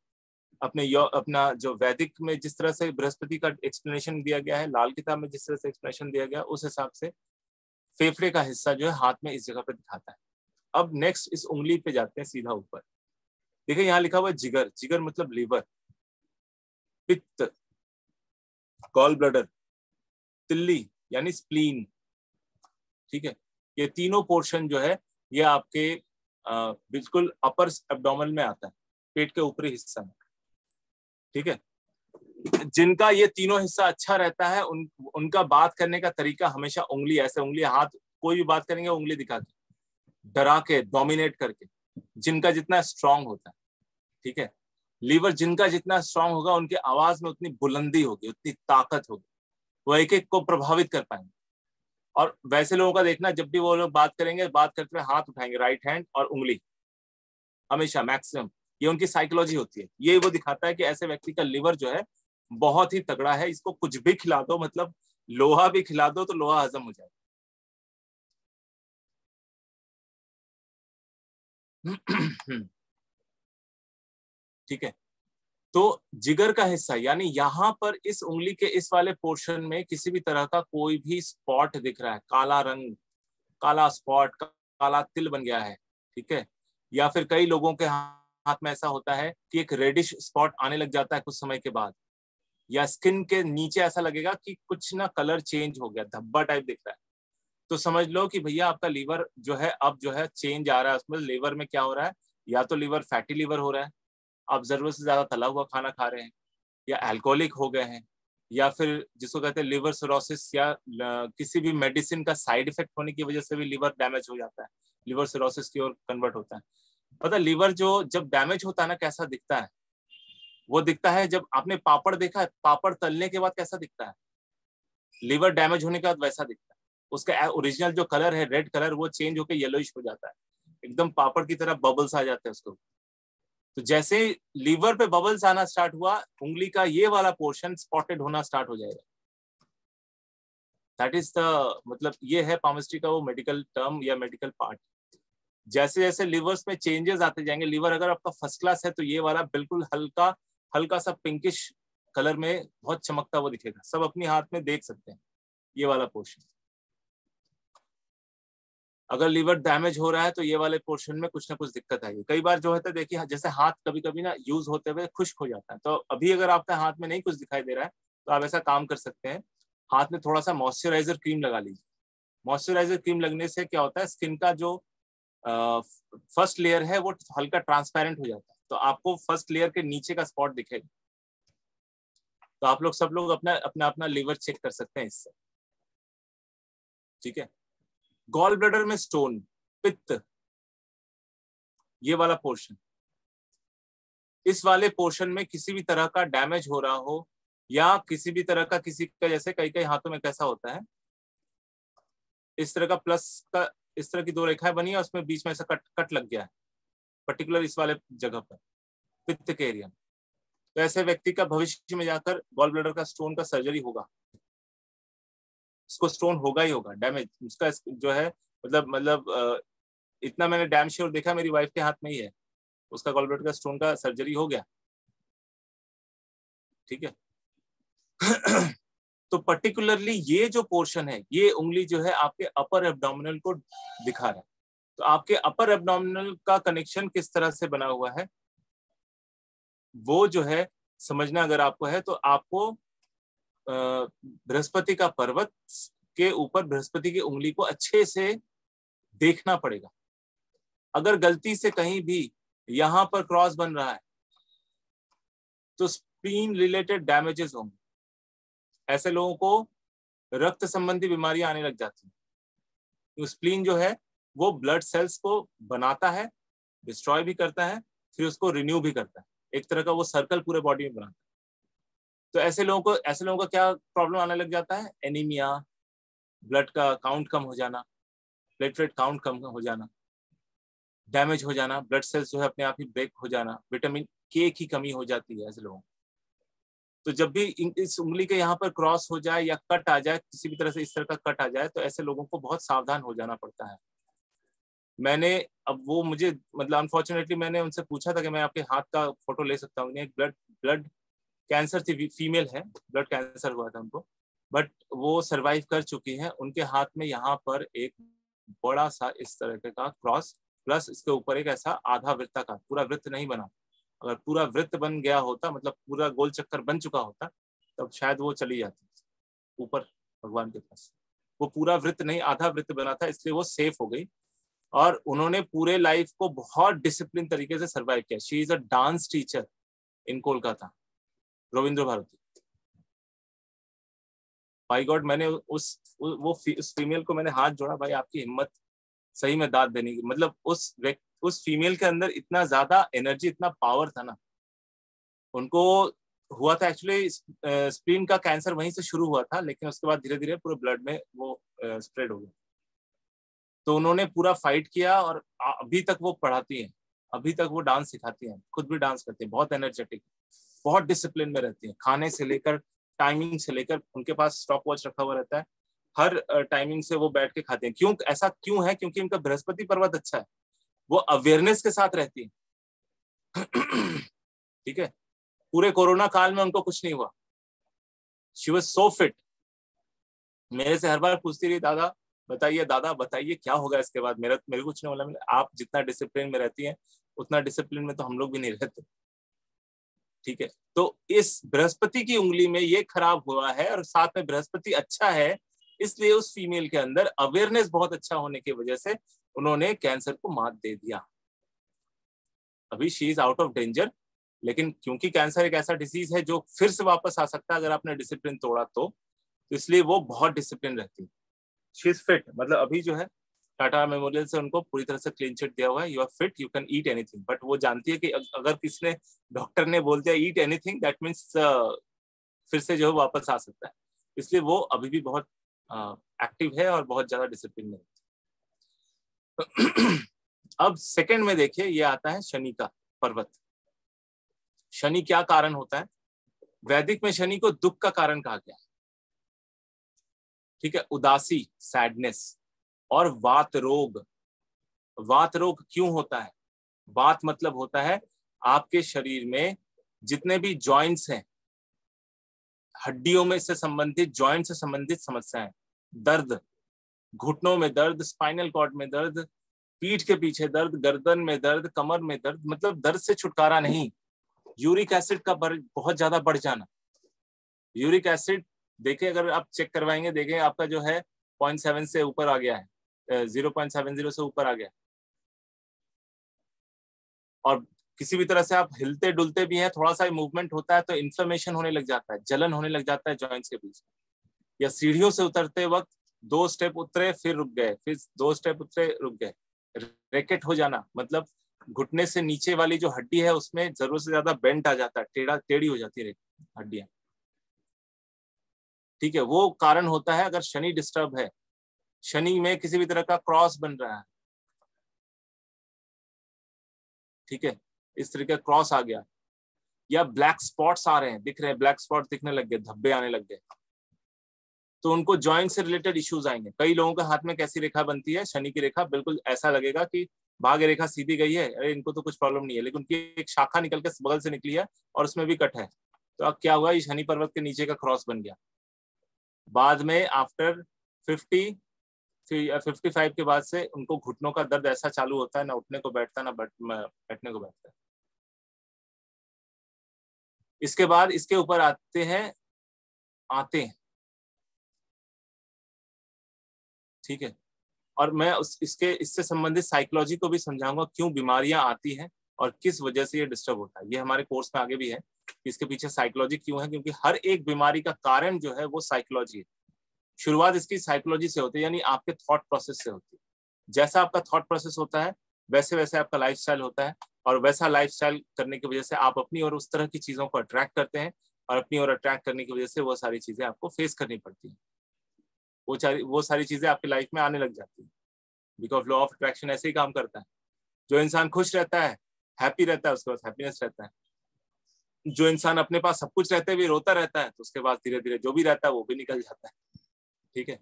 अपने यो, अपना जो वैदिक में जिस तरह से बृहस्पति का एक्सप्लेनेशन दिया गया है लाल किताब में जिस तरह से एक्सप्लेनेशन दिया गया उस हिसाब से फेफड़े का हिस्सा जो है हाथ में इस जगह पर दिखाता है। अब नेक्स्ट इस उंगली पे जाते हैं सीधा ऊपर। देखिए यहाँ लिखा हुआ जिगर। जिगर मतलब लीवर पित्त। कॉल ब्लडर तिल्ली यानी स्प्लीन ठीक है? ये तीनों पोर्शन जो है, ये आपके बिल्कुल अपर एब्डोमन में आता है, पेट के ऊपरी हिस्सा में। ठीक है? जिनका ये तीनों हिस्सा अच्छा रहता है, उन, उनका बात करने का तरीका हमेशा उंगली, ऐसे उंगली, हाथ, कोई भी बात करेंगे, उंगली दिखा के, डरा के डोमिनेट करके, जिनका जितना स्ट्रांग होता है। ठीक है? लीवर जिनका जितना स्ट्रांग होगा, उनकी आवाज़ में उतनी बुलंदी होगी, उतनी ताकत होगी। वो एक एक को प्रभावित कर पाएँगे। और वैसे लोगों का देखना, जब भी वो लोग बात करेंगे, बात करते हुए हाथ उठाएँगे राइट हैंड और उंगली। हमेशा मैक्सिमम ये उनकी साइकोलॉजी होती है। ये वो दिखाता है कि ऐसे व्यक्ति का लिवर जो है, बहुत ही तगड़ा है। इसको कुछ भी खिला दो मतलब लोहा भी खिला दो तो लोहा हजम हो जाए ठीक है? तो जिगर का हिस्सा, यानी यहाँ पर इस उंगली के इस वाले पोर्शन में किसी भी तरह का कोई भी स्पॉट दिख रहा है, काला रंग, काला स्पॉट, काला तिल बन गया है, ठीक है? या फिर कई लोगों के हाथ में ऐसा होता है कि एक रेडिश स्पॉट आने लग जाता है कुछ समय के बाद, या स्किन के नीचे ऐसा लगेगा कि कुछ ना कलर चेंज हो गया, धब्बा टाइप दिख रहा है। तो समझ लो कि भैया आपका लीवर जो है, अब जो है चेंज आ रहा है, उसमें लीवर में क्या हो रहा है? या तो लीवर फैटी लीवर हो रहा है आप ज़रूरत से ज़्यादा तला हुआ खाना खा रहे हैं, या एल्कोहलिक हो गए हैं, या फिर जिसको कहते हैं लिवर सिरोसिस या किसी भी मेडिसिन का साइड इफ़ेक्ट होने की वजह से भी लिवर डैमेज हो जाता है। लिवर सिरोसिस की ओर कन्वर्ट होता है। पता लिवर जो जब डैमेज होता है ना, कैसा दिखता है? वो दिखता है जब आपने पापड़ देखा है, पापड़ तलने के बाद कैसा दिखता है? लिवर डैमेज होने के बाद वैसा दिखता है। उसका ओरिजिनल जो कलर है रेड कलर वो चेंज होकर येलोइश हो जाता है। एकदम पापड़ की तरह बबल्स आ जाते हैं उसको तो जैसे लीवर पे बबल्स आना स्टार्ट हुआ, उंगली का ये वाला पोर्शन स्पॉटेड होना स्टार्ट हो जाएगा। दैट इज़ द मतलब ये है पामिस्ट्री का वो मेडिकल टर्म या मेडिकल पार्ट जैसे जैसे लिवर्स में चेंजेस आते जाएँगे लीवर अगर आपका फ़र्स्ट क्लास है तो ये वाला बिल्कुल हल्का हल्का सा पिंकिश कलर में बहुत चमकता हुआ दिखेगा। सब अपनी हाथ में देख सकते हैं, ये वाला पोर्शन अगर लीवर डैमेज हो रहा है तो ये वाले पोर्शन में कुछ ना कुछ दिक्कत आएगी। कई बार जो है देखिए, जैसे हाथ कभी कभी ना यूज़ होते हुए खुश्क हो जाता है। तो अभी अगर आपके हाथ में नहीं कुछ दिखाई दे रहा है तो आप ऐसा काम कर सकते हैं। हाथ में थोड़ा सा मॉइस्चराइजर क्रीम लगा लीजिए। मॉइस्चराइजर क्रीम लगने से क्या होता है स्किन का जो फ़र्स्ट लेयर है, वो हल्का ट्रांसपेरेंट हो जाता है। तो आपको फ़र्स्ट लेयर के नीचे का स्पॉट दिखेगा। तो आप लोग सब लोग अपना अपना अपना लीवर चेक कर सकते हैं इससे। ठीक है? गॉल ब्लडर में स्टोन पित्त, ये वाला पोर्शन इस वाले पोर्शन में किसी भी तरह का डैमेज हो रहा हो, या किसी भी तरह का किसी का, जैसे कई कई हाथों में कैसा होता है, इस तरह का प्लस का, इस तरह की दो रेखाएँ बनी है, उसमें बीच में ऐसा कट कट लग गया है पर्टिकुलर इस वाले जगह पर, पित्त के एरिया में। तो ऐसे व्यक्ति का भविष्य में जाकर गॉल ब्लडर का स्टोन का सर्जरी होगा। इसको स्टोन होगा ही होगा डैमेज उसका जो है मतलब मतलब इतना मैंने डैम श्योर देखा मेरी वाइफ के हाथ में ही है। उसका गॉल ब्लडर का स्टोन का सर्जरी हो गया। ठीक है? तो पर्टिकुलरली ये जो पोर्शन है, ये उंगली जो है आपके अपर एब्डोमिनल को दिखा रहा है। तो आपके अपर एब्डोमिनल का कनेक्शन किस तरह से बना हुआ है? वो जो है, समझना अगर आपको है तो आपको बृहस्पति का पर्वत के ऊपर बृहस्पति की उंगली को अच्छे से देखना पड़ेगा। अगर गलती से कहीं भी यहाँ पर क्रॉस बन रहा है तो स्प्रीन रिलेटेड डैमेजेस होंगे। ऐसे लोगों को रक्त संबंधी बीमारियाँ आने लग जाती हैं। तो स्प्लीन जो है, वो ब्लड सेल्स को बनाता है डिस्ट्रॉय भी करता है, फिर उसको रिन्यू भी करता है। एक तरह का वो सर्कल पूरे बॉडी में बनाता है। तो ऐसे लोगों को, ऐसे लोगों का क्या प्रॉब्लम आने लग जाता है? एनीमिया ब्लड का काउंट कम हो जाना प्लेटलेट काउंट कम हो जाना डैमेज हो जाना ब्लड सेल्स जो है अपने आप ही ब्रेक हो जाना विटामिन के की कमी हो जाती है ऐसे लोगों तो जब भी इस उंगली के यहाँ पर क्रॉस हो जाए या कट आ जाए, किसी भी तरह से इस तरह का कट आ जाए तो ऐसे लोगों को बहुत सावधान हो जाना पड़ता है। मैंने, अब वो मुझे मतलब अनफॉर्चुनेटली मैंने उनसे पूछा था कि मैं आपके हाथ का फ़ोटो ले सकता हूँ ब्लड ब्लड कैंसर थी, फीमेल है, ब्लड कैंसर हुआ था उनको, बट वो सरवाइव कर चुकी है, उनके हाथ में यहाँ पर एक बड़ा सा इस तरह का क्रॉस प्लस इसके ऊपर एक ऐसा आधा वृत्त का, पूरा वृत्त नहीं बना। अगर पूरा वृत्त बन गया होता मतलब पूरा गोल चक्कर बन चुका होता, तब शायद वो चली जाती, ऊपर भगवान के पास। वो पूरा वृत्त नहीं, आधा वृत्त बना था, इसलिए वो सेफ़ हो गई। और उन्होंने पूरे लाइफ को बहुत डिसिप्लिन तरीके से सर्वाइव किया। She is a dance teacher in Kolkata Rabindra Bharati. भाई गॉड मैंने उस वो उस फीमेल को मैंने हाथ जोड़ा। भाई, आपकी हिम्मत सही में दाद देने की मतलब उस उस फीमेल के अंदर इतना ज़्यादा एनर्जी इतना पावर था ना। उनको हुआ था एक्चुअली स्प्रीन का कैंसर वहीं से शुरू हुआ था, लेकिन उसके बाद धीरे धीरे पूरे ब्लड में वो स्प्रेड हो गया। तो उन्होंने पूरा फाइट किया और अभी तक वो पढ़ाती हैं। अभी तक वो डांस सिखाती हैं। खुद भी डांस करती हैं। बहुत एनर्जेटिक बहुत डिसिप्लिन में रहती हैं। खाने से लेकर टाइमिंग से लेकर, उनके पास स्टॉप वॉच रखा हुआ रहता है। हर टाइमिंग से वो बैठ के खाते हैं। क्यों, ऐसा क्यों है? क्योंकि उनका बृहस्पति पर्वत अच्छा है। वो अवेयरनेस के साथ रहती है। ठीक है? पूरे कोरोना काल में उनको कुछ नहीं हुआ। शी वॉज़ सो फिट मेरे से हर बार पूछती रही, दादा, बताइए दादा, बताइए, क्या होगा इसके बाद? मेरा, मेरे कुछ नहीं बोला। आप जितना डिसिप्लिन में रहती हैं, उतना डिसिप्लिन में तो हम लोग भी नहीं रहते। ठीक है? तो इस बृहस्पति की उंगली में ये खराब हुआ है और साथ में बृहस्पति अच्छा है इसलिए उस फीमेल के अंदर अवेयरनेस बहुत अच्छा होने की वजह से उन्होंने कैंसर को मात दे दिया। अभी she is out of danger लेकिन क्योंकि कैंसर एक ऐसा डिसीज है जो फिर से वापस आ सकता है अगर आपने डिसिप्लिन तोड़ा तो, तो इसलिए वो बहुत डिसिप्लिन रहती है। शी इज़ फिट मतलब अभी जो है टाटा मेमोरियल से उनको पूरी तरह से क्लीन चिट दिया हुआ है। You are fit you can eat anything but वो जानती है कि अगर किसने डॉक्टर ने बोल दिया ईट एनीथिंग दैट मीन्स फिर से जो है वापस आ सकता है। इसलिए वो अभी भी बहुत एक्टिव uh, है और बहुत ज़्यादा डिसिप्लिन में अब सेकंड में देखिए ये आता है शनि का पर्वत। शनि क्या कारण होता है? वैदिक में शनि को दुख का कारण कहा गया है। ठीक है? उदासी सैडनेस और वात रोग। वात रोग क्यों होता है? वात मतलब होता है आपके शरीर में जितने भी जॉइंट्स हैं, हड्डियों में से संबंधित जॉइंट से संबंधित समस्याएँ दर्द, घुटनों में दर्द स्पाइनल कॉर्ड में दर्द, पीठ के पीछे दर्द, गर्दन में दर्द, कमर में दर्द मतलब दर्द से छुटकारा नहीं। यूरिक एसिड का बहुत ज़्यादा बढ़ जाना। यूरिक एसिड देखें अगर आप चेक करवाएँगे देखें आपका जो है पॉइंट सेवन से ऊपर आ गया है। ज़ीरो पॉइंट सेवन ज़ीरो से ऊपर आ गया। और किसी भी तरह से आप हिलते डुलते भी हैं, थोड़ा सा मूवमेंट होता है तो इन्फ्लेमेशन होने लग जाता है, जलन होने लग जाता है जॉइंट्स के बीच या सीढ़ियों से उतरते वक्त दो स्टेप उतरे, फिर रुक गए, फिर दो स्टेप उतरे, रुक गए। रैकेट हो जाना मतलब घुटने से नीचे वाली जो हड्डी है, उसमें ज़रूरत से ज़्यादा बेंट आ जाता है, टेढ़ा, टेढ़ी हो जाती है हड्डियाँ। ठीक है, वो कारण होता है, अगर शनि डिस्टर्ब है शनि में किसी भी तरह का क्रॉस बन रहा है। ठीक है? इस तरीके का क्रॉस आ गया। या ब्लैक स्पॉट्स आ रहे हैं, दिख रहे हैं ब्लैक स्पॉट दिखने लग गए, धब्बे आने लग गए। तो उनको जॉइंट से रिलेटेड इश्यूज़ आएँगे। कई लोगों के हाथ में कैसी रेखा बनती है? शनि की रेखा, बिल्कुल ऐसा लगेगा कि भाग्य रेखा सीधी गई है। अरे, इनको तो कुछ प्रॉब्लम नहीं है, लेकिन उनकी एक शाखा निकल के बगल से निकली है और उसमें भी कट है। तो अब क्या हुआ? ये शनि पर्वत के नीचे का क्रॉस बन गया। बाद में आफ्टर फिफ्टी फिफ्टी फाइव के बाद से उनको घुटनों का दर्द ऐसा चालू होता है, ना उठने को बैठता, ना बैठ बैठने को बैठता है। इसके बाद इसके ऊपर आते हैं आते हैं। ठीक है? और मैं उस, इसके, इससे संबंधित साइकोलॉजी को भी समझाऊँगा, क्यों बीमारियाँ आती हैं और किस वजह से ये डिस्टर्ब होता है। ये हमारे कोर्स में आगे भी है इसके पीछे साइकोलॉजी क्यों है, क्योंकि हर एक बीमारी का कारण जो है वो साइकोलॉजी है। शुरुआत इसकी साइकोलॉजी से होती है, यानी आपके थॉट प्रोसेस से होती है। जैसा आपका थॉट प्रोसेस होता है, वैसे वैसे आपका लाइफ होता है, और वैसा लाइफ करने की वजह से आप अपनी और उस तरह की चीज़ों को अट्रैक्ट करते हैं, और अपनी और अट्रैक्ट करने की वजह से वो सारी चीज़ें आपको फेस करनी पड़ती हैं। वो वो सारी चीज़ें आपकी लाइफ में आने लग जाती है। बिकॉज़ लॉ ऑफ़ अट्रैक्शन ऐसे ही काम करता है। जो इंसान खुश रहता है हैप्पी रहता है, उसके पास हैप्पीनेस रहता है। जो इंसान अपने पास सब कुछ रहते हुए रोता रहता है तो उसके बाद धीरे धीरे जो भी रहता है, वो भी निकल जाता है। ठीक है?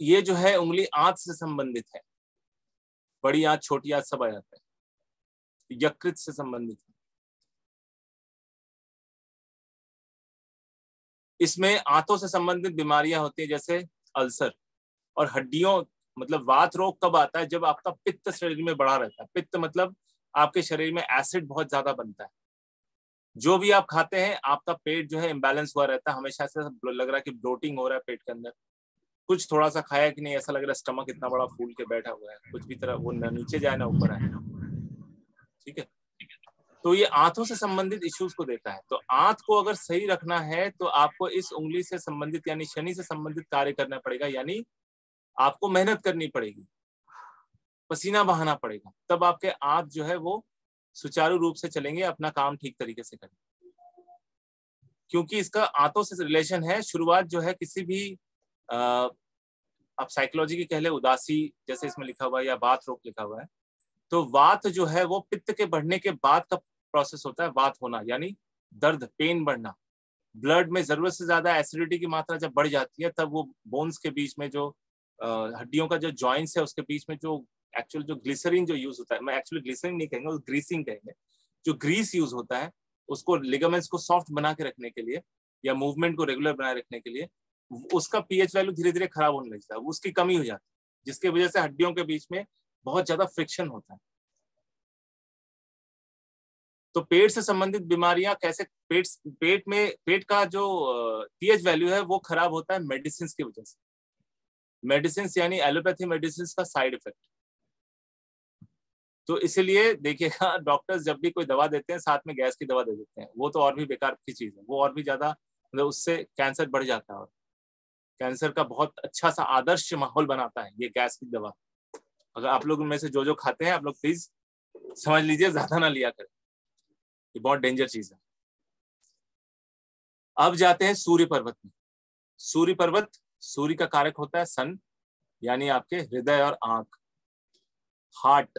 ये जो है, उंगली आंत से संबंधित है। बड़ी आंत, छोटी आंत, सब आ जाता है। यकृत से संबंधित है। इसमें आंतों से संबंधित बीमारियाँ होती है, जैसे अल्सर और हड्डियों मतलब वात रोग कब आता है? जब आपका पित्त शरीर में बढ़ा रहता है। पित्त मतलब आपके शरीर में एसिड बहुत ज़्यादा बनता है। जो भी आप खाते हैं, आपका पेट जो है इम्बेलेंस हुआ रहता है। हमेशा से लग रहा है कि ब्लोटिंग हो रहा है पेट के अंदर। कुछ थोड़ा सा खाया कि नहीं, ऐसा लग रहा है स्टमक इतना बड़ा फूल के बैठा हुआ है। कुछ भी तरह वो न, नीचे जाए ना ऊपर आए। ठीक है? तो ये आंतों से संबंधित इश्यूज़ को देता है। तो आंत को अगर सही रखना है तो आपको इस उंगली से संबंधित, यानी शनि से संबंधित कार्य करना पड़ेगा। यानी आपको मेहनत करनी पड़ेगी। पसीना बहाना पड़ेगा। तब आपके आंत जो है वो सुचारू रूप से चलेंगे अपना काम ठीक तरीके से करेंगे। क्योंकि इसका आंतों से रिलेशन है शुरुआत जो है किसी भी आ, आप साइकोलॉजी की कह ले उदासी जैसे इसमें लिखा हुआ है या बात रोक लिखा हुआ है तो वात जो है वो पित्त के बढ़ने के बाद का प्रोसेस होता है वात होना यानी दर्द पेन बढ़ना। ब्लड में ज़रूरत से ज़्यादा एसिडिटी की मात्रा जब बढ़ जाती है तब वो बोन्स के बीच में जो हड्डियों का जो जॉइंट्स है उसके बीच में जो एक्चुअल जो ग्लिसरीन जो यूज़ होता है, मैं एक्चुअली ग्लिसरीन नहीं कहेंगे ग्रीसिंग कहेंगे। जो ग्रीस यूज़ होता है, उसको लिगामेंट्स को सॉफ्ट बना के रखने के लिए या मूवमेंट को रेगुलर बनाए रखने के लिए, उसका पीएच वैल्यू धीरे धीरे खराब होने लगता है। उसकी कमी हो जाती है, जिसकी वजह से हड्डियों के बीच में बहुत ज़्यादा फ्रिक्शन होता है। तो पेट से संबंधित बीमारियाँ कैसे, पेट पेट में, पेट का जो पीएच वैल्यू है, वो खराब होता है मेडिसिन की वजह से। मेडिसिन यानी एलोपैथी मेडिसिन का साइड इफ़ेक्ट तो इसलिए देखिएगा डॉक्टर्स जब भी कोई दवा देते हैं, साथ में गैस की दवा दे देते हैं। वो तो और भी बेकार की चीज़ है। वो और भी ज़्यादा मतलब उससे कैंसर बढ़ जाता है और कैंसर का बहुत अच्छा सा आदर्श माहौल बनाता है ये गैस की दवा। अगर आप लोग उनमें से जो जो खाते हैं, आप लोग प्लीज़ समझ लीजिए, ज़्यादा ना लिया करें। ये बहुत डेंजर चीज़ है। अब जाते हैं सूर्य पर्वत में। सूर्य पर्वत, सूर्य का कारक होता है सन, यानी आपके हृदय और आँख। हार्ट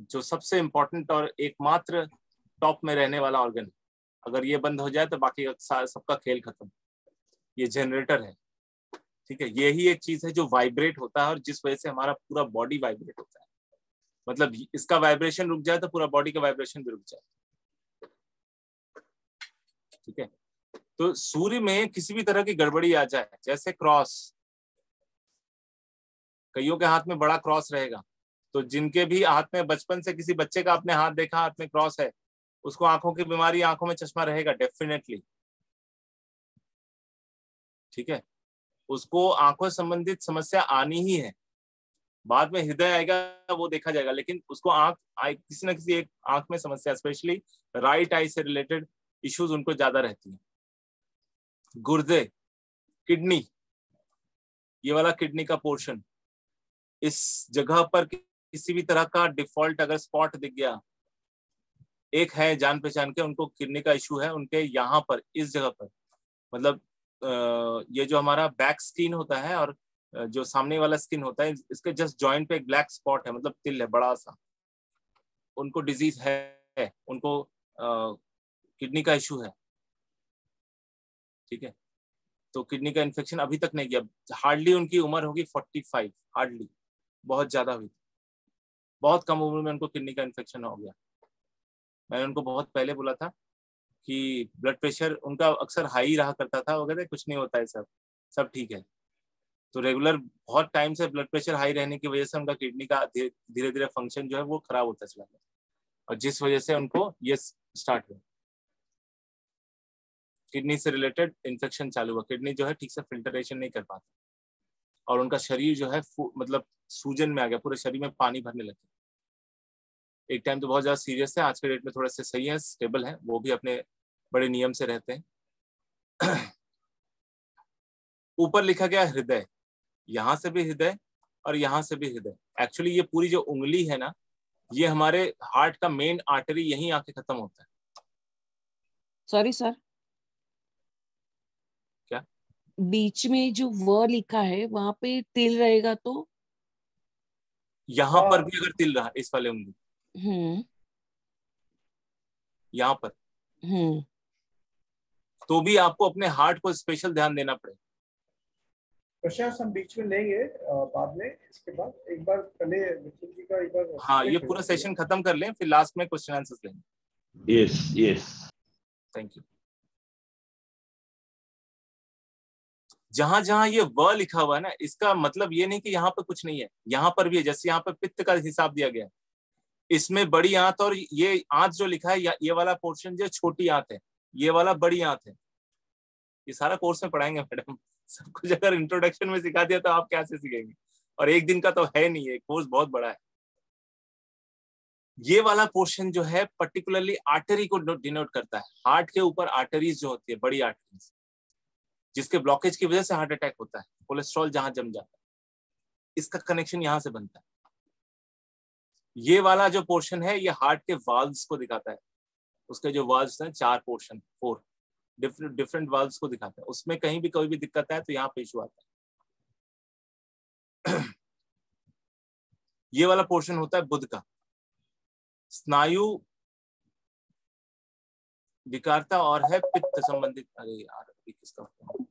जो सबसे इंपॉर्टेंट और एकमात्र टॉप में रहने वाला ऑर्गन अगर ये बंद हो जाए तो बाकी सबका खेल खत्म। ये जनरेटर है। ठीक है? यही एक चीज़ है जो वाइब्रेट होता है और जिस वजह से हमारा पूरा बॉडी वाइब्रेट होता है। मतलब इसका वाइब्रेशन रुक जाए तो पूरा बॉडी का वाइब्रेशन भी रुक जाए। ठीक है? तो सूर्य में किसी भी तरह की गड़बड़ी आ जाए, जैसे क्रॉस कईयों के हाथ में बड़ा क्रॉस रहेगा। तो जिनके भी हाथ में, बचपन से किसी बच्चे का अपने हाथ देखा, हाथ में क्रॉस है, उसको आँखों की बीमारी, आँखों में चश्मा रहेगा डेफिनेटली ठीक है? उसको आँखों संबंधित समस्या आनी ही है। बाद में हृदय आएगा, वो देखा जाएगा, लेकिन उसको आँख किसी ना किसी एक आँख में समस्या स्पेशली राइट आई से रिलेटेड इश्यूज़ उनको ज़्यादा रहती है। गुर्दे किडनी ये वाला किडनी का पोर्शन इस जगह पर किसी भी तरह का डिफ़ॉल्ट अगर स्पॉट दिख गया, एक है जान पहचान के, उनको किडनी का इशू है, उनके यहाँ पर, इस जगह पर। मतलब ये जो हमारा बैक स्किन होता है और जो सामने वाला स्किन होता है, इसके जस्ट जॉइंट पे एक ब्लैक स्पॉट है मतलब तिल है बड़ा सा उनको डिज़ीज़ है, उनको किडनी का इशू है। ठीक है? तो किडनी का इन्फेक्शन अभी तक नहीं गया हार्डली उनकी उम्र होगी फोर्टी फाइव हार्डली बहुत ज़्यादा हुई बहुत कम उम्र में उनको किडनी का इन्फेक्शन हो गया। मैंने उनको बहुत पहले बोला था कि ब्लड प्रेशर उनका अक्सर हाई रहा करता था, वो कहते कुछ नहीं होता है सब सब ठीक है। तो रेगुलर बहुत टाइम से ब्लड प्रेशर हाई रहने की वजह से उनका किडनी का धीरे धीरे फ़ंक्शन जो है वो खराब होता चला गया और जिस वजह से उनको ये स्टार्ट हुआ। किडनी से रिलेटेड इन्फेक्शन चालू हुआ। किडनी जो है ठीक से फिल्टरेशन नहीं कर पाता और उनका शरीर जो है मतलब सूजन में आ गया, पूरे शरीर में पानी भरने लगे एक टाइम तो बहुत ज़्यादा सीरियस है आज के डेट में थोड़ा से सही है स्टेबल है वो भी अपने बड़े नियम से रहते हैं। ऊपर लिखा गया हृदय यहाँ से भी हृदय और यहाँ से भी हृदय। एक्चुअली ये पूरी जो उंगली है ना ये हमारे हार्ट का मेन आर्टरी यही आके खत्म होता है। सॉरी सर क्या? बीच में जो व लिखा है वहाँ पे तिल रहेगा तो? यहाँ पर भी अगर तिल रहा इस वाले उंगली। हम्म। यहाँ पर। हम्म। तो भी आपको अपने हार्ट को स्पेशल ध्यान देना पड़ेगा क्वेश्चंस हम बीच में लेंगे बाद में इसके बाद एक बार पहले मिथुन जी का एक बार हाँ ये पूरा सेशन खत्म कर लें फिर लास्ट में क्वेश्चन आंसर्स लेंगे। यस यस थैंक यू जहाँ जहाँ ये व लिखा हुआ है ना इसका मतलब ये नहीं कि यहाँ पर कुछ नहीं है। यहाँ पर भी है जैसे यहाँ पर पित्त का हिसाब दिया गया इसमें बड़ी आंत और ये आंत जो लिखा है, ये वाला पोर्शन जो छोटी आंत है, ये वाला बड़ी आंत है। ये सारा कोर्स में पढ़ाएँगे मैडम। सब कुछ अगर इंट्रोडक्शन में सिखा दिया तो आप कैसे सीखेंगे? और एक दिन का तो है नहीं है कोर्स बहुत बड़ा है। ये वाला पोर्शन जो है पर्टिकुलरली आर्टरी को डिनोट करता है। हार्ट के ऊपर आर्टरीज जो होती है, बड़ी आर्टरीज जिसके ब्लॉकेज की वजह से हार्ट अटैक होता है। कोलेस्ट्रॉल जहाँ जम जाता है। इसका कनेक्शन यहाँ से बनता है। ये वाला जो पोर्शन है, ये हार्ट के वाल्व्स को दिखाता है। उसके जो वाल्व्स हैं, चार portion four different different valves को दिखाता है। उसमें कहीं भी कोई भी दिक्कत है तो यहाँ पे इशू आता है। ये वाला पोर्शन होता है बुद्ध का। स्नायु विकारता और है पित्त संबंधित। अरे यार किसका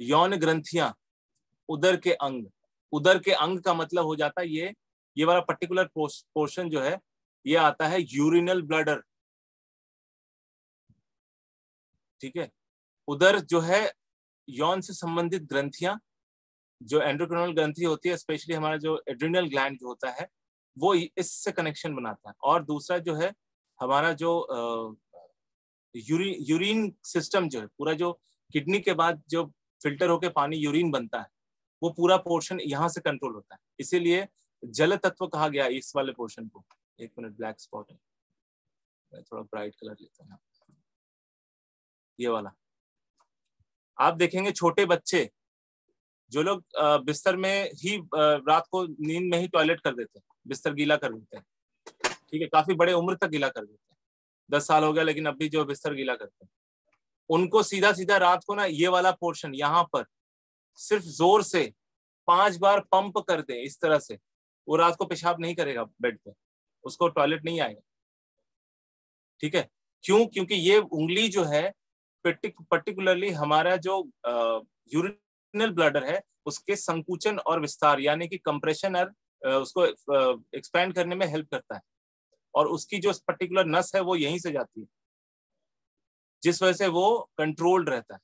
यौन ग्रंथियाँ, उदर के अंग। उदर के अंग का मतलब हो जाता है ये ये वाला पर्टिकुलर पोर्शन जो है, ये आता है यूरिनल ब्लडर ठीक है? उधर जो है, यौन से संबंधित ग्रंथियाँ, जो एंड्रोक्रिनल ग्रंथि होती है स्पेशली हमारा जो एड्रिनल ग्लैंड जो होता है, वो इससे कनेक्शन बनाता है। और दूसरा जो है, हमारा जो यूरिन यूरिन सिस्टम जो है, पूरा जो किडनी के बाद जो फ़िल्टर होके पानी यूरिन बनता है वो पूरा पोर्शन यहाँ से कंट्रोल होता है। इसीलिए जल तत्व कहा गया इस वाले पोर्शन को। एक मिनट ब्लैक स्पॉट है। मैं थोड़ा ब्राइट कलर लेता हूँ। ये वाला। आप देखेंगे छोटे बच्चे, जो लोग बिस्तर में ही रात को नींद में ही टॉयलेट कर देते हैं। बिस्तर गीला कर देते हैं। ठीक है? काफ़ी बड़े उम्र तक गीला कर देते हैं। दस साल हो गया, लेकिन अभी जो बिस्तर गीला करते हैं। उनको सीधा सीधा रात को ना ये वाला पोर्शन यहाँ पर सिर्फ़ ज़ोर से पाँच बार पंप कर दे इस तरह से, वो रात को पेशाब नहीं करेगा बेड पे, उसको टॉयलेट नहीं आएगा। ठीक है? क्यों? क्योंकि ये उंगली जो है पर्टिकुलरली हमारा जो यूरिनल ब्लडर है, उसके संकुचन और विस्तार, यानी कि कंप्रेशन और उसको एक्सपैंड करने में हेल्प करता है। और उसकी जो पर्टिकुलर नस है, वो यहीं से जाती है, जिस वजह से वो कंट्रोल्ड रहता है।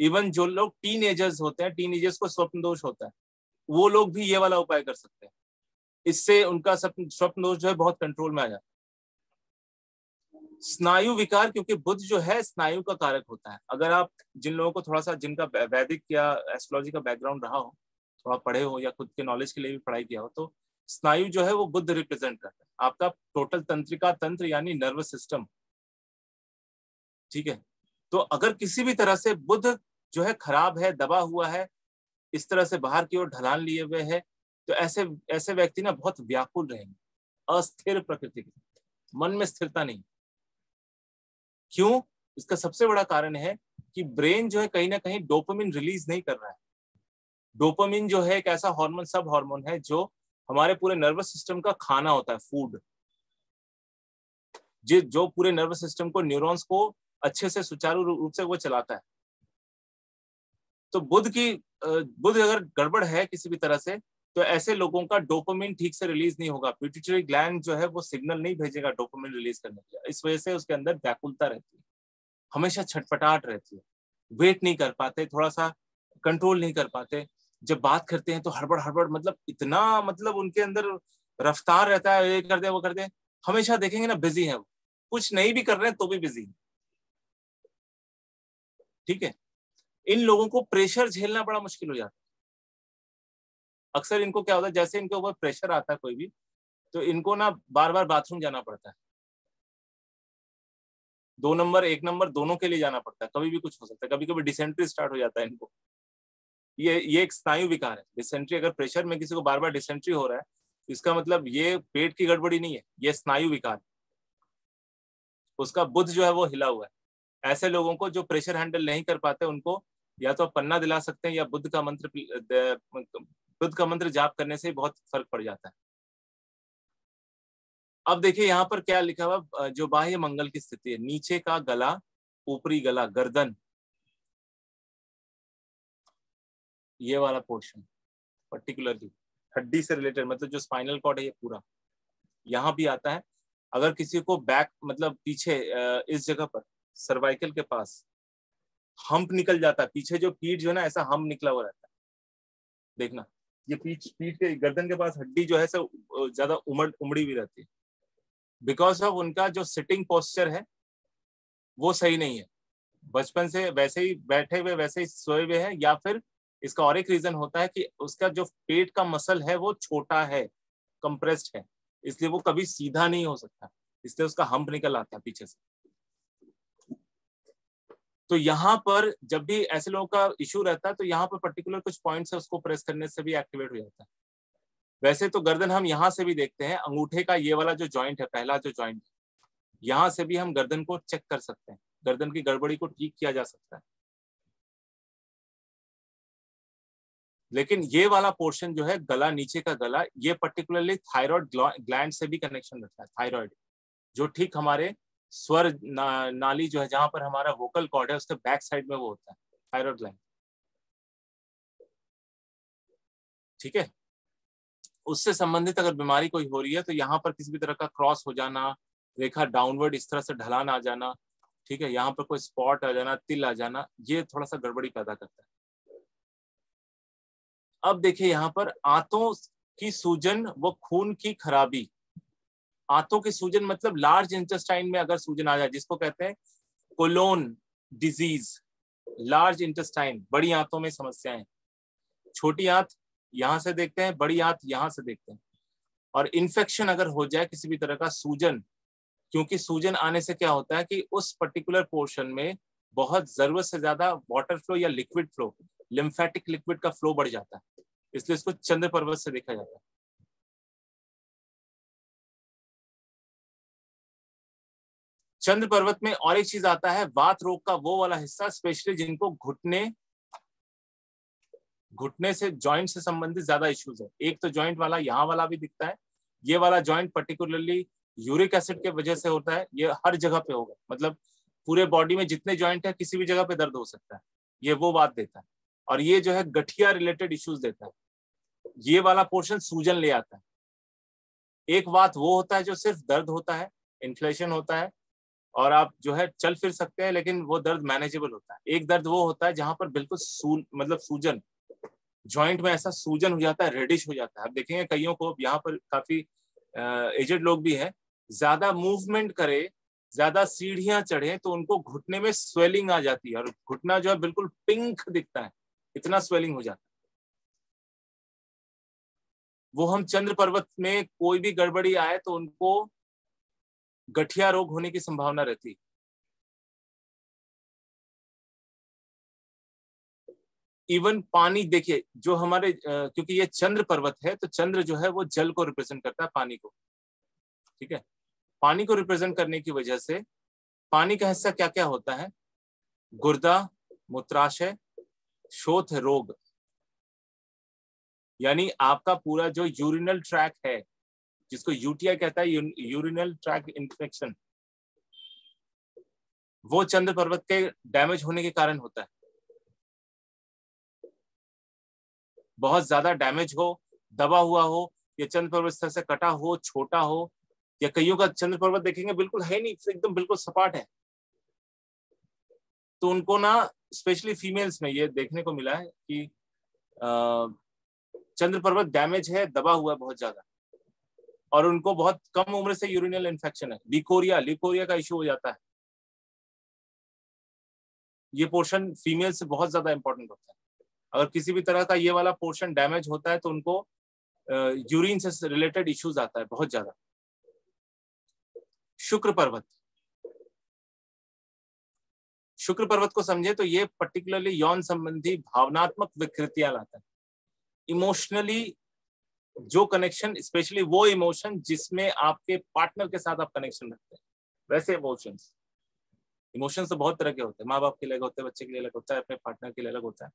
इवन जो लोग टीन एजर्स होते हैं टीन एजर्स को स्वप्न दोष होता है, वो लोग भी ये वाला उपाय कर सकते हैं। इससे उनका स्वप्न दोष जो है बहुत कंट्रोल में आ जाता है। स्नायु विकार, क्योंकि बुद्ध जो है, स्नायु का कारक होता है। अगर आप जिन लोगों को थोड़ा सा, जिनका वैदिक या एस्ट्रोलॉजी का बैकग्राउंड रहा हो, थोड़ा पढ़े हो या खुद के नॉलेज के लिए भी पढ़ाई किया हो तो स्नायु जो है, वो बुद्ध रिप्रेजेंट करता है। आपका टोटल तंत्रिका तंत्र यानी नर्वस सिस्टम ठीक है? तो अगर किसी भी तरह से बुद्ध जो है खराब है, दबा हुआ है, इस तरह से बाहर की ओर ढलान लिए हुए है तो ऐसे ऐसे व्यक्ति ना बहुत व्याकुल रहेंगे, अस्थिर प्रकृति के मन में स्थिरता नहीं। क्यों? इसका सबसे बड़ा कारण है कि ब्रेन जो है कहीं ना कहीं डोपामिन रिलीज़ नहीं कर रहा है। डोपामिन जो है एक ऐसा हार्मोन, सब हार्मोन है जो हमारे पूरे नर्वस सिस्टम का खाना होता है, फ़ूड। जो पूरे नर्वस सिस्टम को, न्यूरॉन्स को अच्छे से सुचारू रूप से वो चलाता है। तो बुद्ध की बुद्ध अगर गड़बड़ है किसी भी तरह से तो ऐसे लोगों का डोपामिन ठीक से रिलीज़ नहीं होगा। पिट्यूटरी ग्लैंड जो है वो सिग्नल नहीं भेजेगा डोपामिन रिलीज़ करने के लिए। इस वजह से उसके अंदर व्याकुलता रहती है। हमेशा छटपटाहट रहती है। वेट नहीं कर पाते थोड़ा सा कंट्रोल नहीं कर पाते। जब बात करते हैं तो हड़बड़ हड़बड़ मतलब इतना मतलब उनके अंदर रफ्तार रहता है, ये कर दे, वो कर दे। हमेशा देखेंगे ना बिज़ी है वो। कुछ नहीं भी कर रहे हैं तो भी बिज़ी है। ठीक है? इन लोगों को प्रेशर झेलना बड़ा मुश्किल हो जाता है। अक्सर इनको क्या होता है, जैसे इनके ऊपर प्रेशर आता है कोई भी तो इनको ना बार बार बाथरूम जाना पड़ता है। दो नंबर, एक नंबर दोनों के लिए जाना पड़ता है, कभी भी कुछ हो सकता है कभी कभी डिसेंट्री स्टार्ट हो जाता है इनको। ये ये एक स्नायु विकार है डिसेंट्री अगर प्रेशर में किसी को बार बार डिसेंट्री हो रहा है तो इसका मतलब ये पेट की गड़बड़ी नहीं है, ये स्नायु विकार उसका बुद्ध जो है वो हिला हुआ है। ऐसे लोगों को जो प्रेशर हैंडल नहीं कर पाते, उनको या तो पन्ना दिला सकते हैं या बुद्ध का मंत्र बुद्ध का मंत्र जाप करने से बहुत फ़र्क पड़ जाता है। अब देखिए यहाँ पर क्या लिखा हुआ जो बाह्य मंगल की स्थिति है, नीचे का गला, ऊपरी गला, गर्दन। ये वाला पोर्शन पर्टिकुलरली हड्डी से रिलेटेड मतलब जो स्पाइनल कॉर्ड है ये पूरा। यहाँ भी आता है, अगर किसी को बैक मतलब पीछे इस जगह पर सर्वाइकल के पास हम्प निकल जाता है, पीछे जो पीठ जो है ना, ऐसा हम निकला हुआ रहता है। देखना, ये पीठ पीठ के, गर्दन के पास हड्डी जो है सब ज़्यादा उमड़, उमड़ी हुई रहती है। बिकॉज़ ऑफ़ उनका जो सिटिंग पोस्चर है, वो सही नहीं है। बचपन से वैसे ही बैठे हुए, वैसे ही सोए हुए हैं, या फिर इसका और एक रीजन होता है कि उसका जो पेट का मसल है, वो छोटा है कंप्रेस्ड है। इसलिए वो कभी सीधा नहीं हो सकता। इसलिए उसका हम्प निकल आता है पीछे से। तो यहाँ पर जब भी ऐसे लोगों का इश्यू रहता है तो यहाँ पर पर्टिकुलर कुछ पॉइंट्स है, उसको प्रेस करने से भी एक्टिवेट हो जाता है। वैसे तो गर्दन हम यहाँ से भी देखते हैं, अंगूठे का ये वाला जो जॉइंट है, पहला जो जॉइंट है, यहाँ से भी हम गर्दन को चेक कर सकते हैं। गर्दन की गड़बड़ी को ठीक किया जा सकता है। लेकिन ये वाला पोर्शन जो है, गला, नीचे का गला, ये पर्टिकुलरली थायराइड ग्लैंड से भी कनेक्शन रखता है थायराइड जो ठीक हमारे स्वर ना, नाली जो है जहाँ पर हमारा वोकल कॉर्ड है उसके बैक साइड में वो होता है थायराइड ग्लैंड ठीक है? उससे संबंधित अगर बीमारी कोई हो रही है तो यहाँ पर किसी भी तरह का क्रॉस हो जाना रेखा डाउनवर्ड इस तरह से ढलान आ जाना ठीक है? यहाँ पर कोई स्पॉट आ जाना तिल आ जाना ये थोड़ा सा गड़बड़ी पैदा करता है। अब देखिए यहाँ पर आंतों की सूजन व खून की खराबी आंतों की सूजन मतलब लार्ज इंटेस्टाइन में अगर सूजन आ जाए, जिसको कहते हैं कोलोन डिज़ीज़ लार्ज इंटेस्टाइन बड़ी आंतों में समस्याएँ छोटी आंत यहाँ से देखते हैं, बड़ी आंत यहाँ से देखते हैं। और इन्फेक्शन अगर हो जाए किसी भी तरह का सूजन, क्योंकि सूजन आने से क्या होता है कि उस पर्टिकुलर पोर्शन में बहुत ज़रूरत से ज़्यादा वाटर फ्लो या लिक्विड फ्लो लिम्फेटिक लिक्विड का फ्लो बढ़ जाता है। इसलिए इसको चंद्र पर्वत से देखा जाता है। चंद्र पर्वत में और एक चीज़ आता है, वात रोग का वो वाला हिस्सा स्पेशली जिनको घुटने घुटने से जॉइंट से संबंधित ज़्यादा इश्यूज़ है। एक तो जॉइंट वाला, यहाँ वाला भी दिखता है। ये वाला जॉइंट पर्टिकुलरली यूरिक एसिड के वजह से होता है। ये हर जगह पे होगा। मतलब पूरे बॉडी में जितने जॉइंट है, किसी भी जगह पे दर्द हो सकता है। ये वो बात देता है। और ये जो है, गठिया रिलेटेड इश्यूज़ देता है। ये वाला पोर्शन सूजन ले आता है। एक बात वो होता है जो सिर्फ़ दर्द होता है इन्फ्लेशन होता है और आप जो है चल फिर सकते हैं, लेकिन वो दर्द मैनेजेबल होता है। एक दर्द वो होता है जहाँ पर बिल्कुल सू मतलब सूजन जॉइंट में ऐसा सूजन हो जाता है रेडिश हो जाता है। आप देखेंगे कईयों को यहाँ पर काफ़ी एजेड लोग भी हैं। ज़्यादा मूवमेंट करे, ज़्यादा सीढ़ियाँ चढ़े तो उनको घुटने में स्वेलिंग आ जाती है। और घुटना जो है बिल्कुल पिंक दिखता है। इतना स्वेलिंग हो जाता है। वो हम चंद्र पर्वत में कोई भी गड़बड़ी आए तो उनको गठिया रोग होने की संभावना रहती है। इवन पानी देखिए, जो हमारे क्योंकि ये चंद्र पर्वत है तो चंद्र जो है वो जल को रिप्रेजेंट करता है पानी को। ठीक है? पानी को रिप्रेजेंट करने की वजह से पानी का हिस्सा क्या क्या होता है? गुर्दा, मूत्राशय, शोथ रोग। यानी आपका पूरा जो यूरिनल ट्रैक है जिसको यूटीआई कहता है यूरिनल ट्रैक इन्फेक्शन वो चंद्र पर्वत के डैमेज होने के कारण होता है। बहुत ज़्यादा डैमेज हो, दबा हुआ हो, या चंद्र पर्वत से कटा हो, छोटा हो, या कईयों का चंद्र पर्वत देखेंगे, बिल्कुल है नहीं एकदम बिल्कुल सपाट है। तो उनको ना स्पेशली फीमेल्स में ये देखने को मिला है कि चंद्र पर्वत डैमेज है, दबा हुआ है बहुत ज़्यादा। और उनको बहुत कम उम्र से यूरिनल इन्फेक्शन है। लिकोरिया लिकोरिया का इश्यू हो जाता है। ये पोर्शन फीमेल से बहुत ज़्यादा इंपॉर्टेंट होता है। अगर किसी भी तरह का ये वाला पोर्शन डैमेज होता है तो उनको यूरिन से रिलेटेड इश्यूज़ आता है बहुत ज़्यादा। शुक्र पर्वत। शुक्र पर्वत को समझे तो ये पर्टिकुलरली यौन संबंधी भावनात्मक विकृतियाँ लाता है। इमोशनली जो कनेक्शन स्पेशली वो इमोशन जिसमें आपके पार्टनर के साथ आप कनेक्शन रखते हैं। वैसे इमोशंस इमोशंस तो बहुत तरह के होते हैं। माँ बाप के लिए होते हैं, बच्चे के लिए अलग होता है, अपने पार्टनर के लिए अलग होता है।